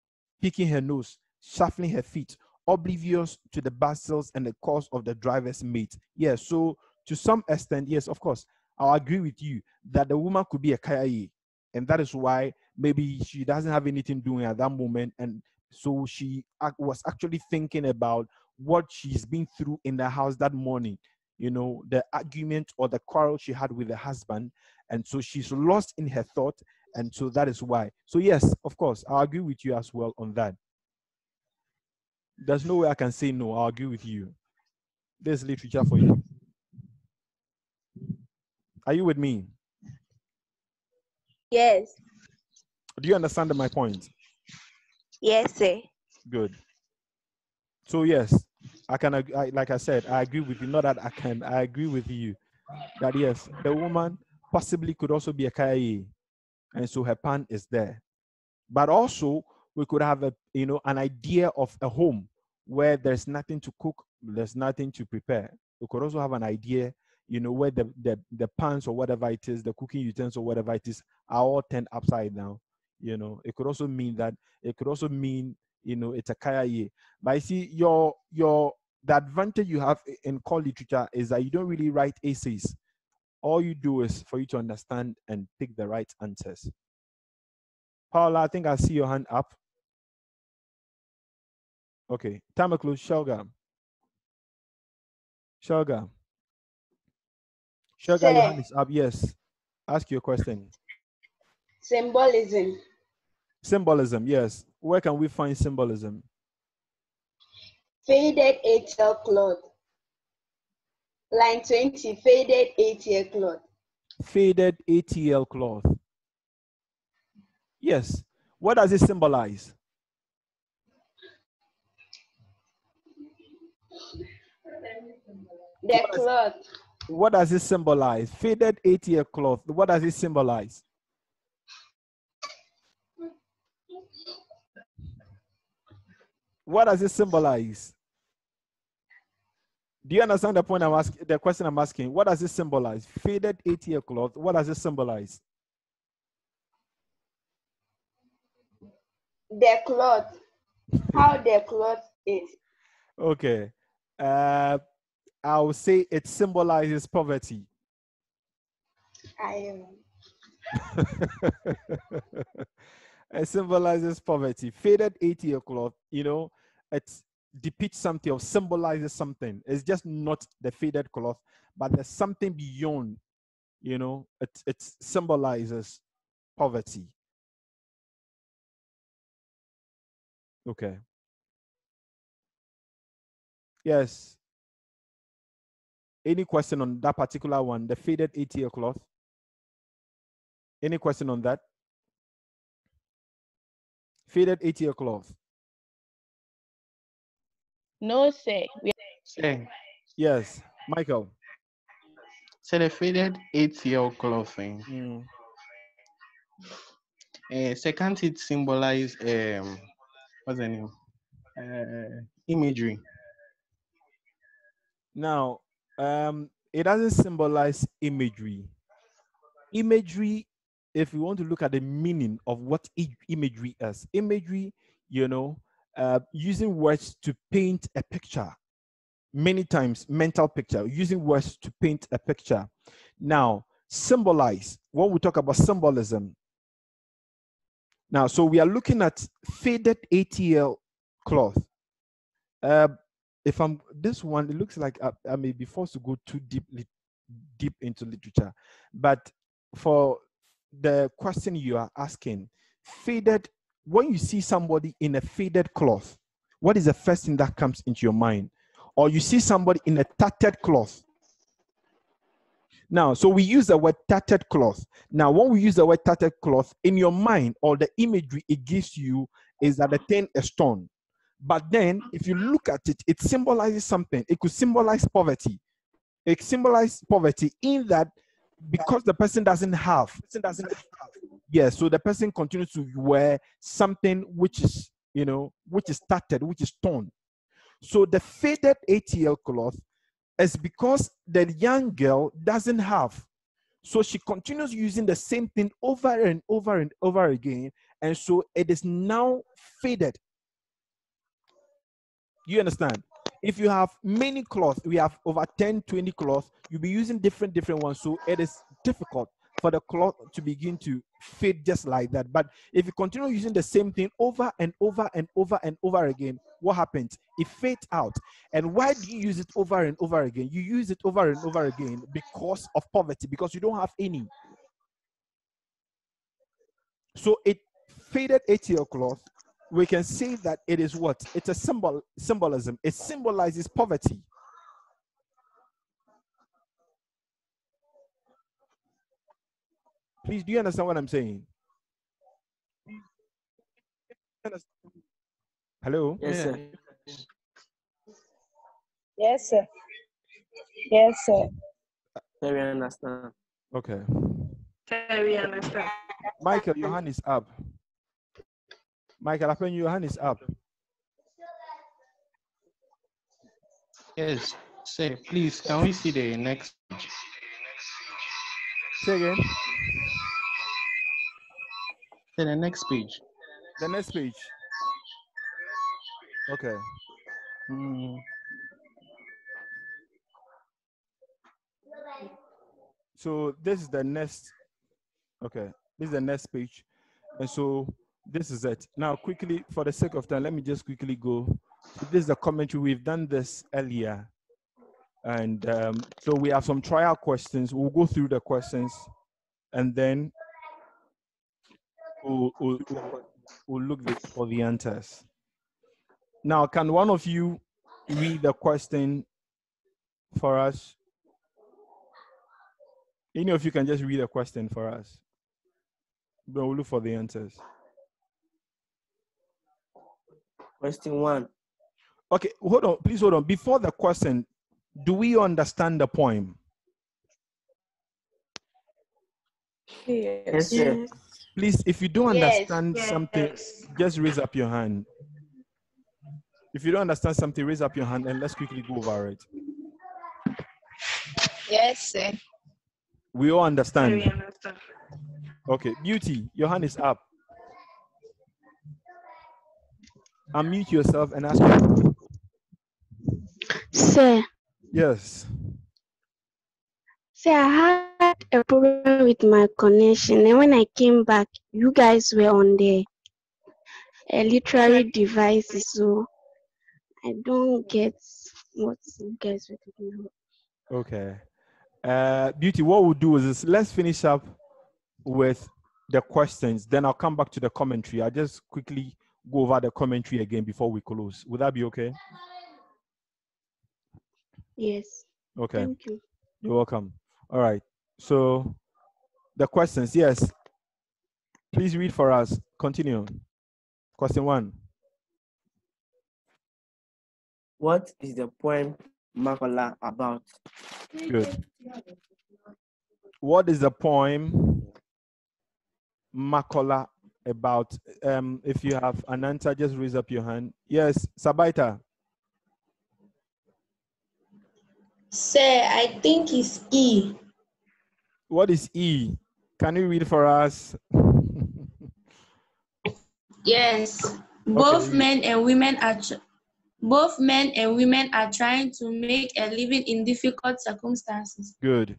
picking her nose, shuffling her feet, oblivious to the bustles and the cause of the driver's mate. Yes, so to some extent, yes, of course, I'll agree with you that the woman could be a kaya, and that is why maybe she doesn't have anything doing at that moment, and so she was actually thinking about what she's been through in the house that morning. You know, the argument or the quarrel she had with the husband, and so she's lost in her thought, and so that is why. So yes, of course, I agree with you as well on that. There's no way I can say no. I agree with you. There's literature for you. Are you with me? Yes. Do you understand my point? Yes, sir. Good. So yes, I can. I, like I said, I agree with you. Not that I can. I agree with you that yes, the woman possibly could also be a kaya, and so her pan is there. But also, we could have a you know an idea of a home where there's nothing to cook, there's nothing to prepare. We could also have an idea, you know, where the the, the pans or whatever it is, the cooking utensils or whatever it is, are all turned upside down. You know, it could also mean that it could also mean you know it's a kaya. But I see your your the advantage you have in core literature is that you don't really write essays. All you do is for you to understand and pick the right answers. Paula, I think I see your hand up. Okay, time close. Shelga. Shelga, your hand is up. Um, yes. Ask your question. Symbolism. Symbolism. Yes. Where can we find symbolism? Faded ATL cloth. Line 20, faded ATL cloth. Faded ATL cloth. Yes. What does it symbolize? The cloth. What does it symbolize? Faded ATL cloth. What does it symbolize? What does it symbolize? Do you understand the point I'm asking? The question I'm asking. What does it symbolize? Faded ATL cloth. What does it symbolize? The cloth. How the cloth is. Okay. Uh, I would say it symbolizes poverty. I am. it symbolizes poverty. Faded ATL cloth, you know, it depicts something or symbolizes something. It's just not the faded cloth, but there's something beyond, you know, it, it symbolizes poverty. Okay. Yes. Any question on that particular one, the faded ATL cloth? Any question on that? Faded ATL cloth. No, sir. We Say. Yes. Michael. So the faded ATL clothing. Mm. Uh, so can't it symbolize um what's the name? Uh, imagery. Now, um, it doesn't symbolize imagery. Imagery, if we want to look at the meaning of what imagery is, imagery, you know, uh, using words to paint a picture. Many times, mental picture, using words to paint a picture. Now, symbolize, when we talk about symbolism, now, so we are looking at faded ATL cloth. Uh, if I'm this one, it looks like I, I may be forced to go too deep, lit- deep into literature. But for the question you are asking, faded. When you see somebody in a faded cloth, what is the first thing that comes into your mind? Or you see somebody in a tattered cloth. Now, so we use the word tattered cloth. Now, when we use the word tattered cloth, in your mind or the imagery it gives you is that the thing is torn. But then, if you look at it, it symbolizes something. It could symbolize poverty. It symbolizes poverty in that because the person doesn't have, person doesn't have. Yeah, so the person continues to wear something which is, you know, which is tattered, which is torn. So the faded ATL cloth is because the young girl doesn't have. So she continues using the same thing over and over and over again. And so it is now faded. You understand? If you have many cloths, we have over 10, 20 cloths, you'll be using different, different ones. So it is difficult for the cloth to begin to fade just like that. But if you continue using the same thing over and over and over and over again, what happens? It fades out. And why do you use it over and over again? You use it over and over again because of poverty, because you don't have any. So it faded ATL cloth, we can see that it is what? It's a symbol symbolism. It symbolizes poverty. Please, do you understand what I'm saying? Hello? Yes, sir. Yes, sir. Yes, sir. Very understand. Okay. Very understand. Michael, your hand is up. Michael, I your hand is up. Yes. Say, please, can we see the next page? Say again. Say the next page. The next page. Okay. Mm, So this is the next. Okay, this is the next page, and so this is it. Now, quickly, for the sake of time, let me just quickly go. This is the commentary. We've done this earlier, and um, so we have some trial questions. We'll go through the questions, and then we'll, we'll, we'll look for the answers. Now, can one of you read the question for us? Any of you can just read a question for us. But we'll look for the answers. Question one. Okay, hold on, please hold on. Before the question, do we understand the poem? Yes, sir. Please, if you don't Yes, understand yes. something, just raise up your hand. If you don't understand something, raise up your hand and let's quickly go over it. Yes, sir. We all understand. Very understand. Okay, Beauty, your hand is up. Unmute yourself and ask. Sir, Yes. sir, I had a problem with my connection, and when I came back, you guys were on the uh, literary devices, so I don't get what you guys were talking about. Okay. Uh, Beauty, what we'll do is this, let's finish up with the questions. Then I'll come back to the commentary. I'll just quickly go over the commentary again before we close. Would that be okay? Yes. Okay. Thank you. You're welcome. All right. So the questions, yes. Please read for us. Continue. Question one. What is the poem Makola about? Good. What is the poem Makola about? Um, if you have an answer, just raise up your hand. Yes, Sabaita. Sir, I think it's E. What is E? Can you read for us? Yes. Both Okay. men and women are both men and women are trying to make a living in difficult circumstances. Good.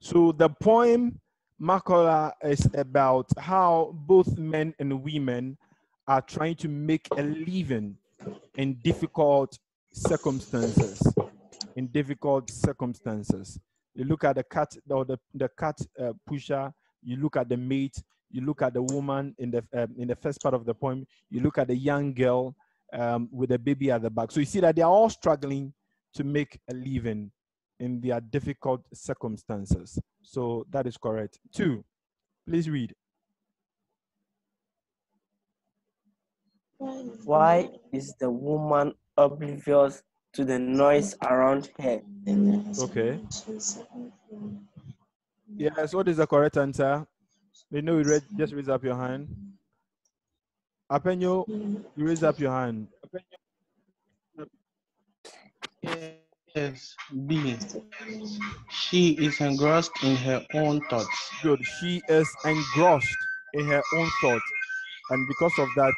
So the poem Makola is about how both men and women are trying to make a living in difficult circumstances. In difficult circumstances. You look at the cart or the, the cart uh, pusher, you look at the mate, you look at the woman in the um, in the first part of the poem, you look at the young girl um, with a baby at the back. So you see that they are all struggling to make a living in their difficult circumstances. So that is correct. Two, please read. Why is the woman oblivious to the noise around her? Okay. Yes, what is the correct answer? You know, you read, just raise up your hand. Apenyo, you raise up your hand. Yes, B. She is engrossed in her own thoughts. Good. She is engrossed in her own thoughts. And because of that,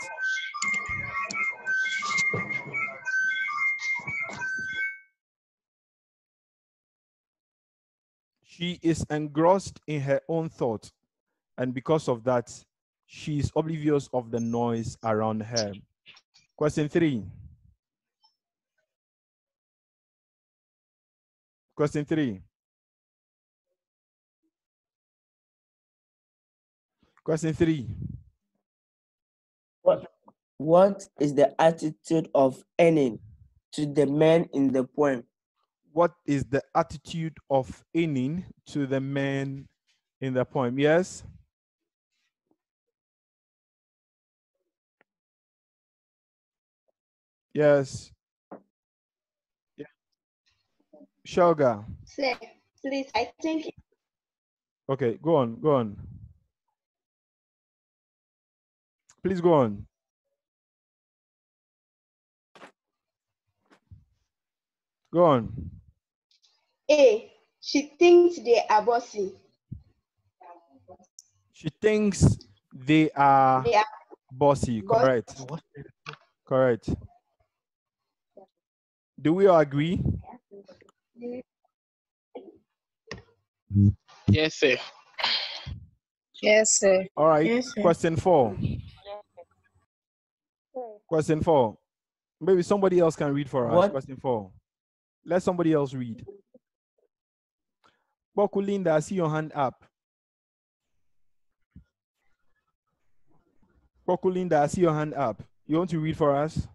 she is engrossed in her own thoughts. And because of that, she is oblivious of the noise around her. Question three. Question three. Question three. What, what is the attitude of Enin to the men in the poem? What is the attitude of Enin to the men in the poem? Yes? Yes. Yeah. Shoga. Sir, please, I think Okay, go on, go on. Please go on. Go on. A, she thinks they are bossy. She thinks they are They are bossy. boss- Correct. Correct. Do we all agree? Mm-hmm. Yes, sir. Yes, sir. All right. Yes, sir. Question four. Question four. Maybe somebody else can read for us. What? Question four. Let somebody else read. Bokulinda, I see your hand up. Bokulinda, I see your hand up. You want to read for us?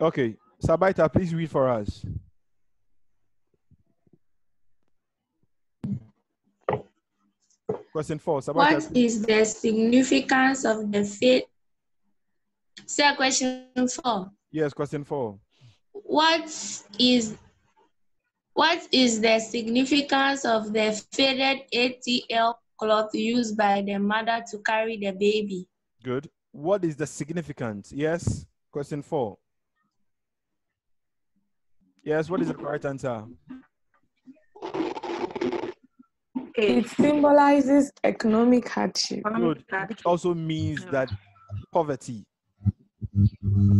Okay. Sabaita, please read for us. Question four. Sabaita, What is the significance of the faith? Sir, question four. Yes, question four. What is what is the significance of the faded ATL cloth used by the mother to carry the baby? Good. What is the significance? Yes. Question four. Yes, what is the correct answer? It symbolizes economic hardship. Good. Which also means that poverty.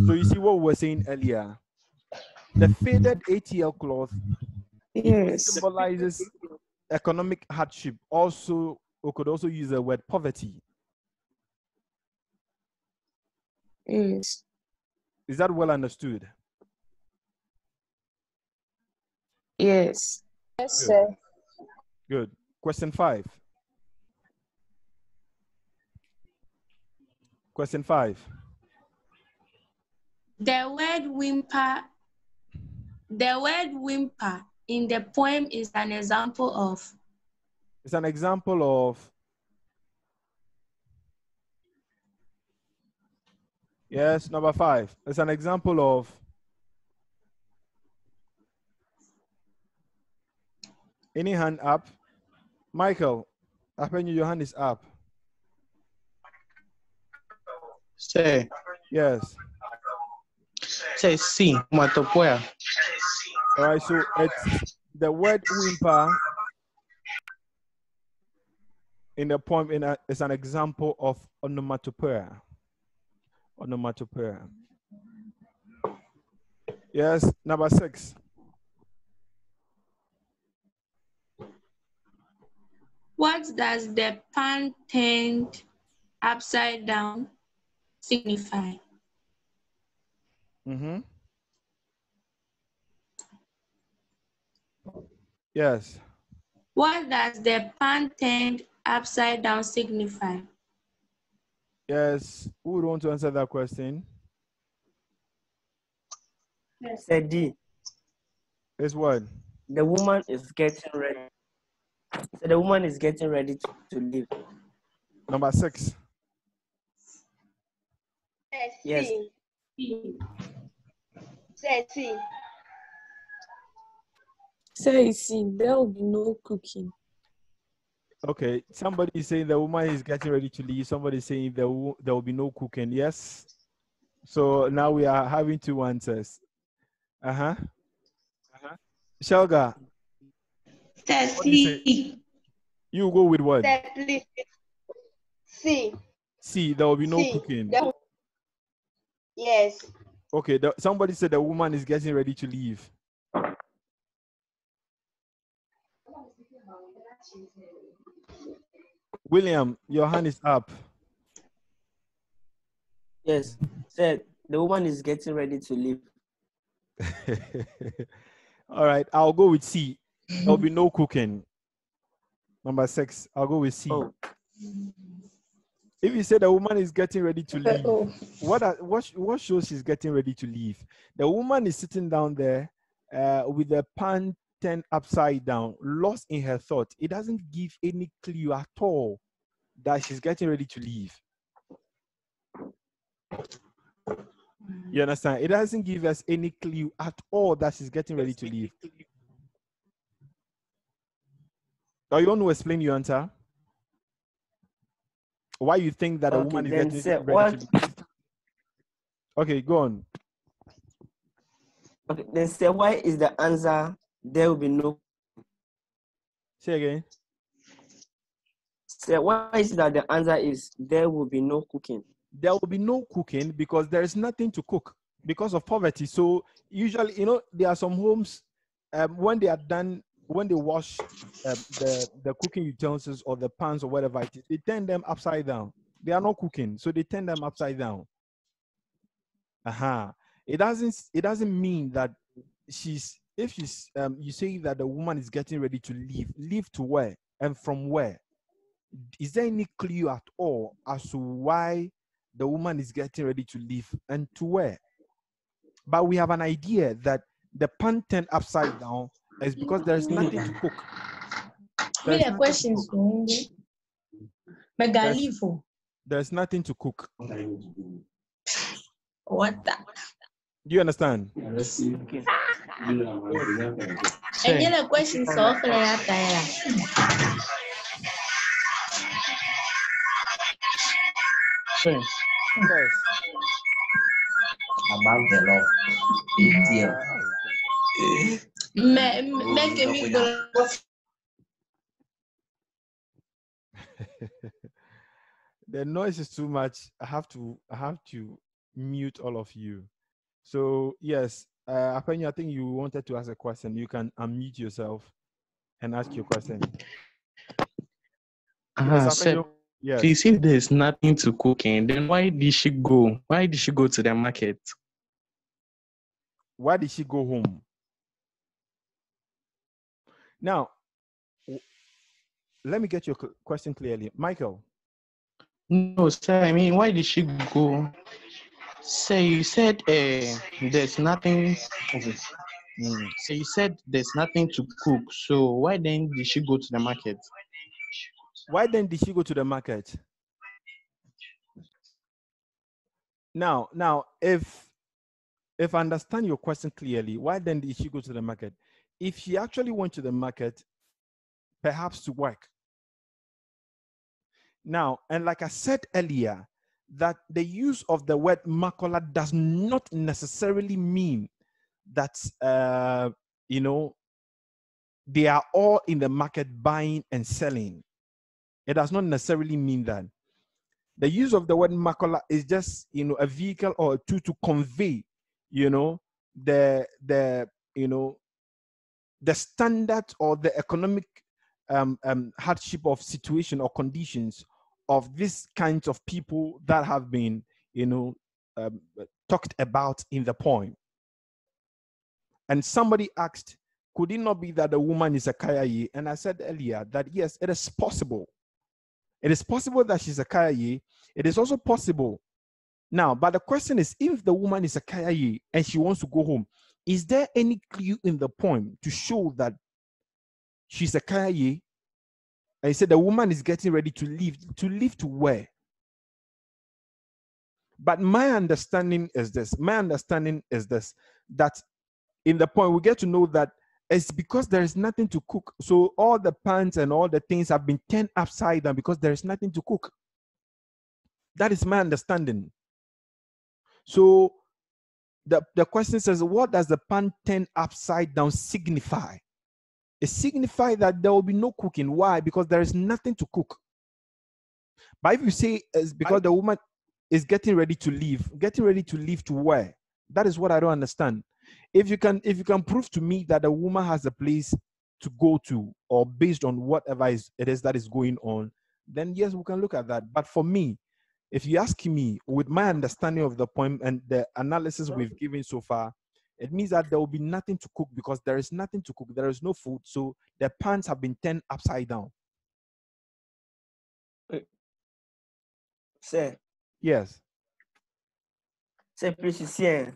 So you see what we were saying earlier. The faded ATL cloth Yes. symbolizes economic hardship. Also, we could also use the word poverty. Yes. Is that well understood? Yes. Yes, sir. Good. Question five. Question five. The word whimper, the word whimper in the poem is an example of It's an example of Yes, number five. It's an example of any hand up. Michael, Apenyu, your hand is up. Say, Yes. say si, matopoya. All right, so it's the word whimper in the poem in a, is an example of onomatopoeia. Onomatopoeia. Yes, number six. What does the pan turned upside down signify? Mm-hmm. Yes. What does the pan turned upside down signify? Yes. Who would want to answer that question? Said D. It's what? The woman is getting ready. So the woman is getting ready to, to leave. Number six. Yes. Say see. Say, see, there will be no cooking. Okay. Somebody is saying the woman is getting ready to leave. Somebody is saying there will, there will be no cooking. Yes. So now we are having two answers. Uh huh. Uh-huh. Shelga, Say you say? see. You go with what? Say please. See. See, there will be no see. cooking. The- yes. Okay. The, somebody said the woman is getting ready to leave. William, your hand is up. Yes. Said the woman is getting ready to leave. All right, I'll go with C. There'll be no cooking. Number six, I'll go with C. If you say the woman is getting ready to leave, what are, what what shows she's getting ready to leave? The woman is sitting down there uh, with the pan turned upside down, lost in her thought. It doesn't give any clue at all that she's getting ready to leave. You understand? It doesn't give us any clue at all that she's getting ready to leave. Or you want to explain your answer? Why you think that a woman is getting say what? Okay, go on. Okay. Then say why is the answer there will be no Say again. say why is that the answer is there will be no cooking? There will be no cooking because there is nothing to cook because of poverty. So usually, you know, there are some homes um, when they are done when they wash um, the the cooking utensils or the pans or whatever it is, they turn them upside down. They are not cooking, so they turn them upside down. Uh-huh. It doesn't it doesn't mean that she's if she's um you say that the woman is getting ready to leave, leave to where and from where? Is there any clue at all as to why the woman is getting ready to leave and to where? But we have an idea that the pan turned upside down is because there's nothing to cook. There's Mira nothing to questions cook. mungu. Megalivo. There's nothing to cook. What the? Do you understand? And yellow questions so for that. Say, About the law. Big deal. Me, me- make me the noise is too much. I have to I have to mute all of you. So yes, uh Apenya, I think you wanted to ask a question. You can unmute yourself and ask your question. uh, Yes, said, yes. please, if there's nothing to cooking, then why did she go? Why did she go to the market? Why did she go home? Now, let me get your question clearly. Michael, No, sir. I mean, why did she go? Say you said uh, there's nothing. Okay. Mm, So you said there's nothing to cook. So why then did she go to the market? why then did she go to the market? Now, now, if if I understand your question clearly, why then did she go to the market? If she actually went to the market, perhaps to work. Now, and like I said earlier, that the use of the word makola does not necessarily mean that uh, you know they are all in the market buying and selling. It does not necessarily mean that. The use of the word makola is just you know a vehicle or a tool to convey you know the the you know the standard or the economic um, um, hardship of situation or conditions of these kinds of people that have been you know um, talked about in the poem. And somebody asked could it not be that the woman is a kayaye and i said earlier that yes it is possible. It is possible that she's a kayaye it is also possible. Now, but the question is if the woman is a kayaye and she wants to go home, is there any clue in the poem to show that she's a kayaye? And he said the woman is getting ready to leave. To leave to where? But my understanding is this. My understanding is this that in the poem we get to know that it's because there is nothing to cook. So all the pans and all the things have been turned upside down because there is nothing to cook. That is my understanding. So the, the question says, what does the pan turn upside down signify? It signifies that there will be no cooking. Why? Because there is nothing to cook. But if you say it's because the woman is getting ready to leave, getting ready to leave to where? That is what I don't understand. If you can, if you can prove to me that the woman has a place to go to, or based on whatever is, it is that is going on, then yes, we can look at that. But for me, if you ask me, with my understanding of the poem and the analysis we've given so far, it means that there will be nothing to cook because there is nothing to cook. There is no food. So the pans have been turned upside down. Sir, Yes. sir, please, see, eh,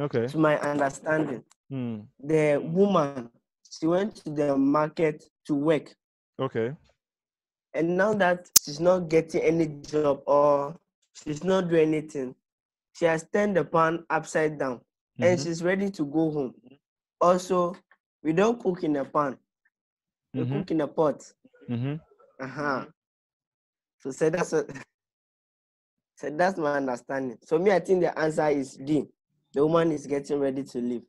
Okay. to my understanding, Hmm. the woman, she went to the market to work. Okay. And now that she's not getting any job or she's not doing anything, she has turned the pan upside down and Mhm. she's ready to go home. Also, we don't cook in a pan, we Mhm. cook in a pot. Mm-hmm. Uh-huh. So say that's what so that's my understanding. So me, I think the answer is D. The woman is getting ready to leave.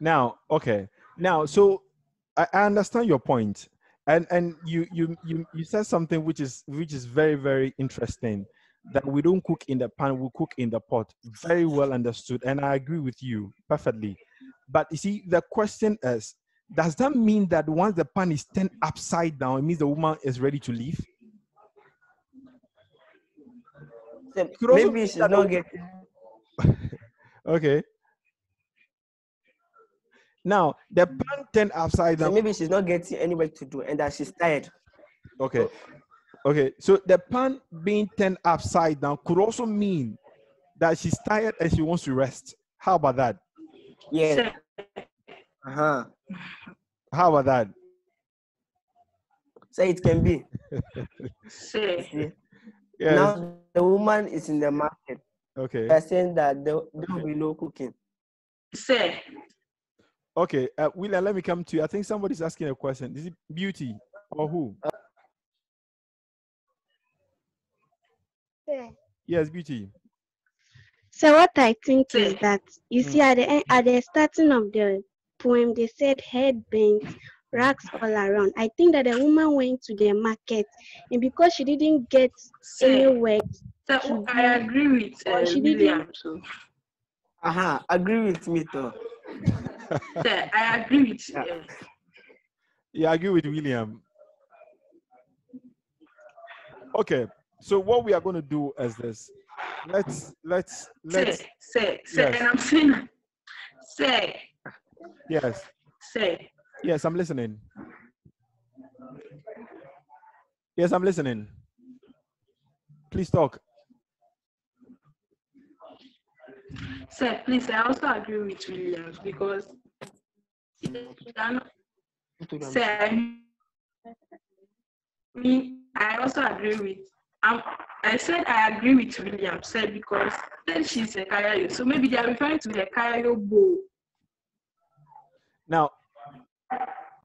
Now, okay. Now, so I, I understand your point, and and you you you you said something which is which is very very interesting. That we don't cook in the pan, we cook in the pot. Very well understood, and I agree with you perfectly. But you see, the question is, does that mean that once the pan is turned upside down, it means the woman is ready to leave? So maybe she's not getting Okay. Now the pan turned upside down. so down. maybe she's not getting any work to do and that she's tired. Okay. Okay. So the pan being turned upside down could also mean that she's tired and she wants to rest. How about that? Yeah. Uh-huh. How about that? So it can be. Say. Yes. Now the woman is in the market. Okay. They're saying that there, there will be no cooking. Say. Okay. Uh, William, let me come to you. I think somebody's asking a question. Is it beauty or who? Yes, beauty. So what I think is that you see at the end, at the starting of the poem, they said head bent, rags all around. I think that the woman went to the market, and because she didn't get any work, So I agree with uh, she William didn't. too. Uh-huh. Agree with me too. Say, I agree with uh, Yeah, I agree with William. Okay. So what we are going to do is this. Let's let's let's say, say, say, yes. and I'm saying, say, yes. say. Yes, I'm listening. Yes, I'm listening. Please talk. Say, please, I also agree with Williams because I mean, I also agree with Um, I said I agree with William said because then she's a Kayayo. So maybe they are referring to the Kayayo bowl. Now,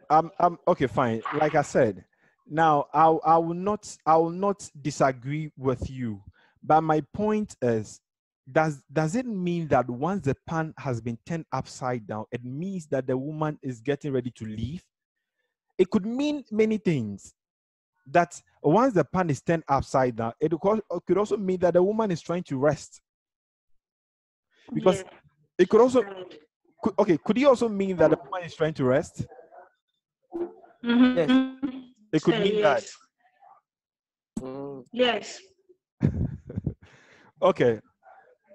um, um, okay, fine. Like I said, now I, I will not, I will not disagree with you. But my point is, does does it mean that once the pan has been turned upside down, it means that the woman is getting ready to leave? It could mean many things. That once the pan is turned upside down, it could also mean that the woman is trying to rest. Because it could also, could, okay, could it also mean that the woman is trying to rest? Mm-hmm. It could Say mean that. yes. Yes. Okay,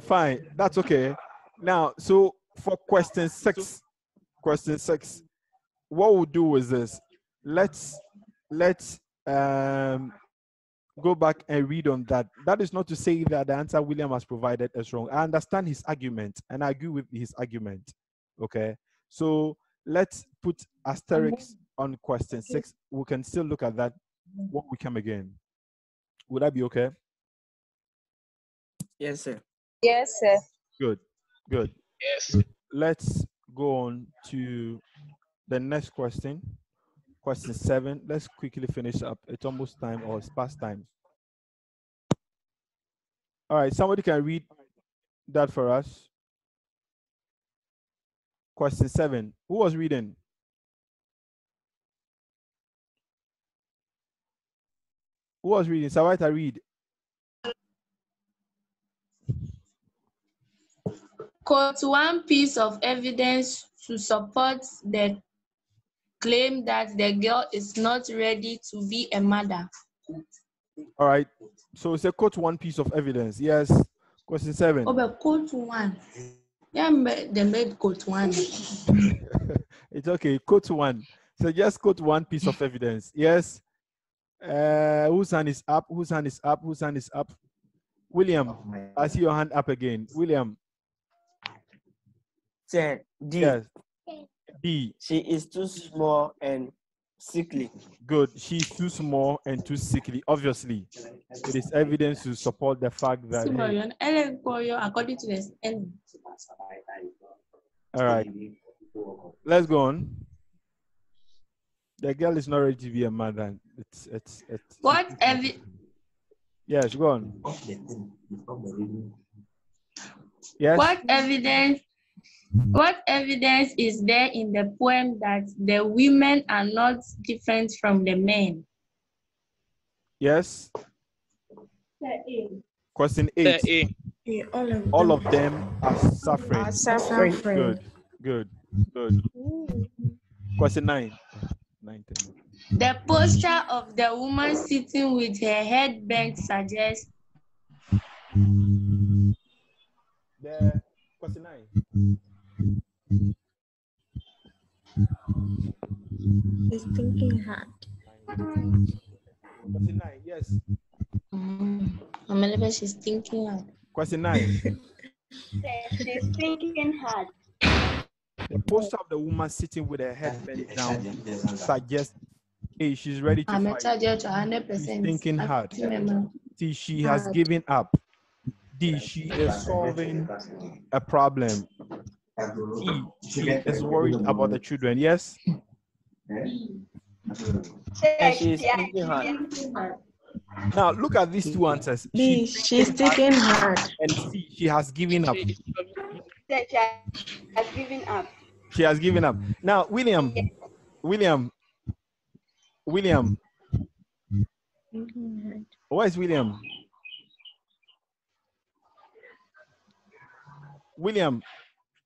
fine. That's okay. Now, so for question six, question six, what we'll do is this. Let's let's um go back and read on that. That is not to say that the answer William has provided is wrong. I understand his argument and I agree with his argument. Okay. So let's put asterisks on question six. We can still look at that when we come again. Would that be okay? Yes, sir. Yes, sir. Good, good. Yes. Let's go on to the next question. Question seven. Let's quickly finish up. It's almost time or it's past time. All right, somebody can read that for us. Question seven. Who was reading? Who was reading? Sawaita, read. Quote one piece of evidence to support the claim that the girl is not ready to be a mother. All right. So it's a quote one piece of evidence. Yes. Question seven. Oh, but quote one. Yeah, but they made quote one. it's okay. Quote one. So just quote one piece of evidence. Yes. Uh, whose hand is up? Whose hand is up? Whose hand is up? William, I see your hand up again. William. Sir, D. Yes. D. She is too small and sickly. Good. She's too small and too sickly. Obviously, it is evidence to support the fact that. hey, Simon, Ellen Koyo, according to this, all right. Let's go on. The girl is not ready to be a mother. It's it's it's. what evi- Yes, go on. Yes. what evidence what evidence is there in the poem that the women are not different from the men? Yes. Question eight. All of them are suffering. Are suffering. Good. Good. Good. Question nine. Nine, ten. The posture of the woman sitting with her head bent suggests The question nine. He's thinking hard. Question nine. Yes. Mm, I'm a little she's thinking hard. Question nine. She's thinking hard. The posture of the woman sitting with her head bent down suggests, hey, she's ready to I'm a fight. to 100%. She's thinking hard. Remember. See, she has given up. D, she is solving a problem. E, she is worried about the children. Yes? And she is thinking hard. Now look at these two answers. B. She's thinking hard. And C, she has given up. She has given up. She has given up. Now, William, William, William, where is William? William,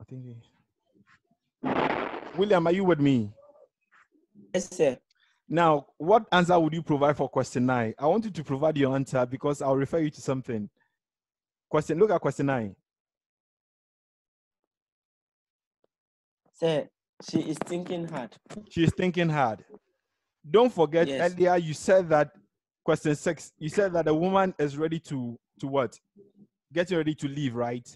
I think. he- William, are you with me? Yes, sir. Now, what answer would you provide for question nine? I want you to provide your answer because I'll refer you to something. Question, look at question nine. Sir, she is thinking hard. She's thinking hard. Don't forget Yes. earlier you said that question six, you said that the woman is ready to to what? Getting ready to leave, right?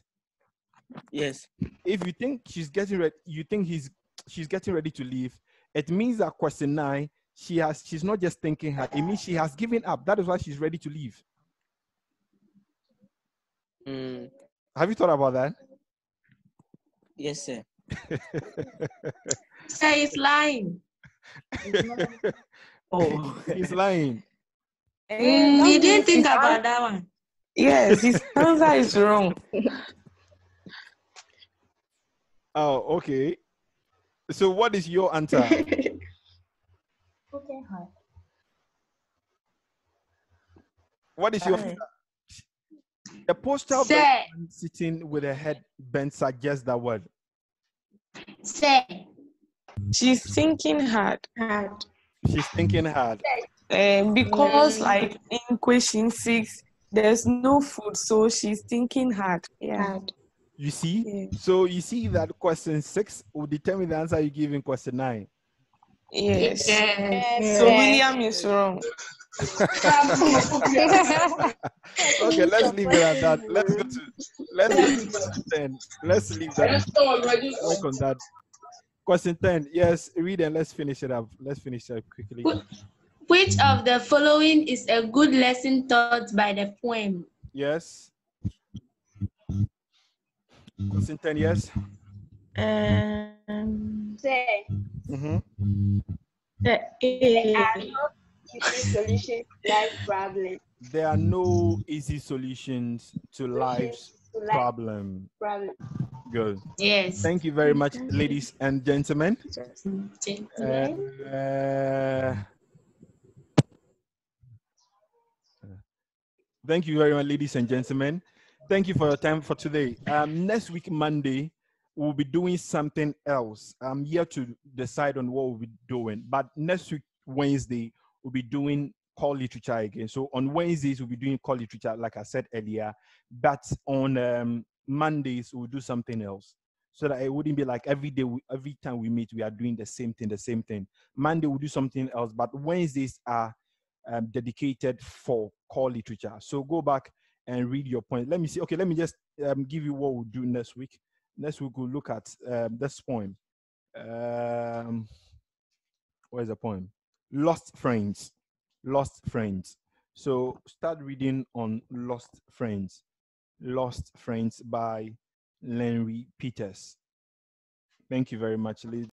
Yes. If you think she's getting ready, you think he's she's getting ready to leave, it means that question nine, she has she's not just thinking hard, it means she has given up. That is why she's ready to leave. Mm, Have you thought about that? yes, sir. Say it's lying. Oh, He's lying. Mm, that you didn't think about that one. Yes, his answer is wrong. Oh, okay. So what is your answer? Okay, hi. What is your Hi. the postal sitting with a head bent suggests that word. Say. She's thinking hard. Hard. She's thinking hard. Um, because Mm. like in question six, there's no food, so she's thinking hard. Yeah. Hard. You see? Yeah. So you see that question six will determine the answer you give in question nine. Yes. Yes. So William is wrong. okay, let's leave it at that. Let's go to let's go to question ten. Let's leave that. Work on that. Question ten. Yes, read and let's finish it up. Let's finish it up quickly. Which of the following is a good lesson taught by the poem? Yes. Question ten. Yes. Um, Say, Mm-hmm. there are no easy solutions to life problems. There are no easy solutions to life's to life problem. problem. Good. Yes. Thank you very much, ladies and gentlemen. Gentlemen. Uh, thank you very much, ladies and gentlemen. Thank you for your time for today. Um, next week, Monday, we'll be doing something else. I'm here to decide on what we'll be doing. But next week, Wednesday, we'll be doing call literature again. So on Wednesdays, we'll be doing call literature, like I said earlier. But on um, Mondays, we'll do something else. So that it wouldn't be like every day, we, every time we meet, we are doing the same thing, the same thing. Monday, we'll do something else. But Wednesdays are um, dedicated for call literature. So go back and read your point. Let me see. Okay, let me just um, give you what we'll do next week. Next week, we'll look at um, this poem. Um, where's the poem? Lost Friends. Lost Friends. So start reading on Lost Friends. Lost Friends by Lenrie Peters. Thank you very much, ladies.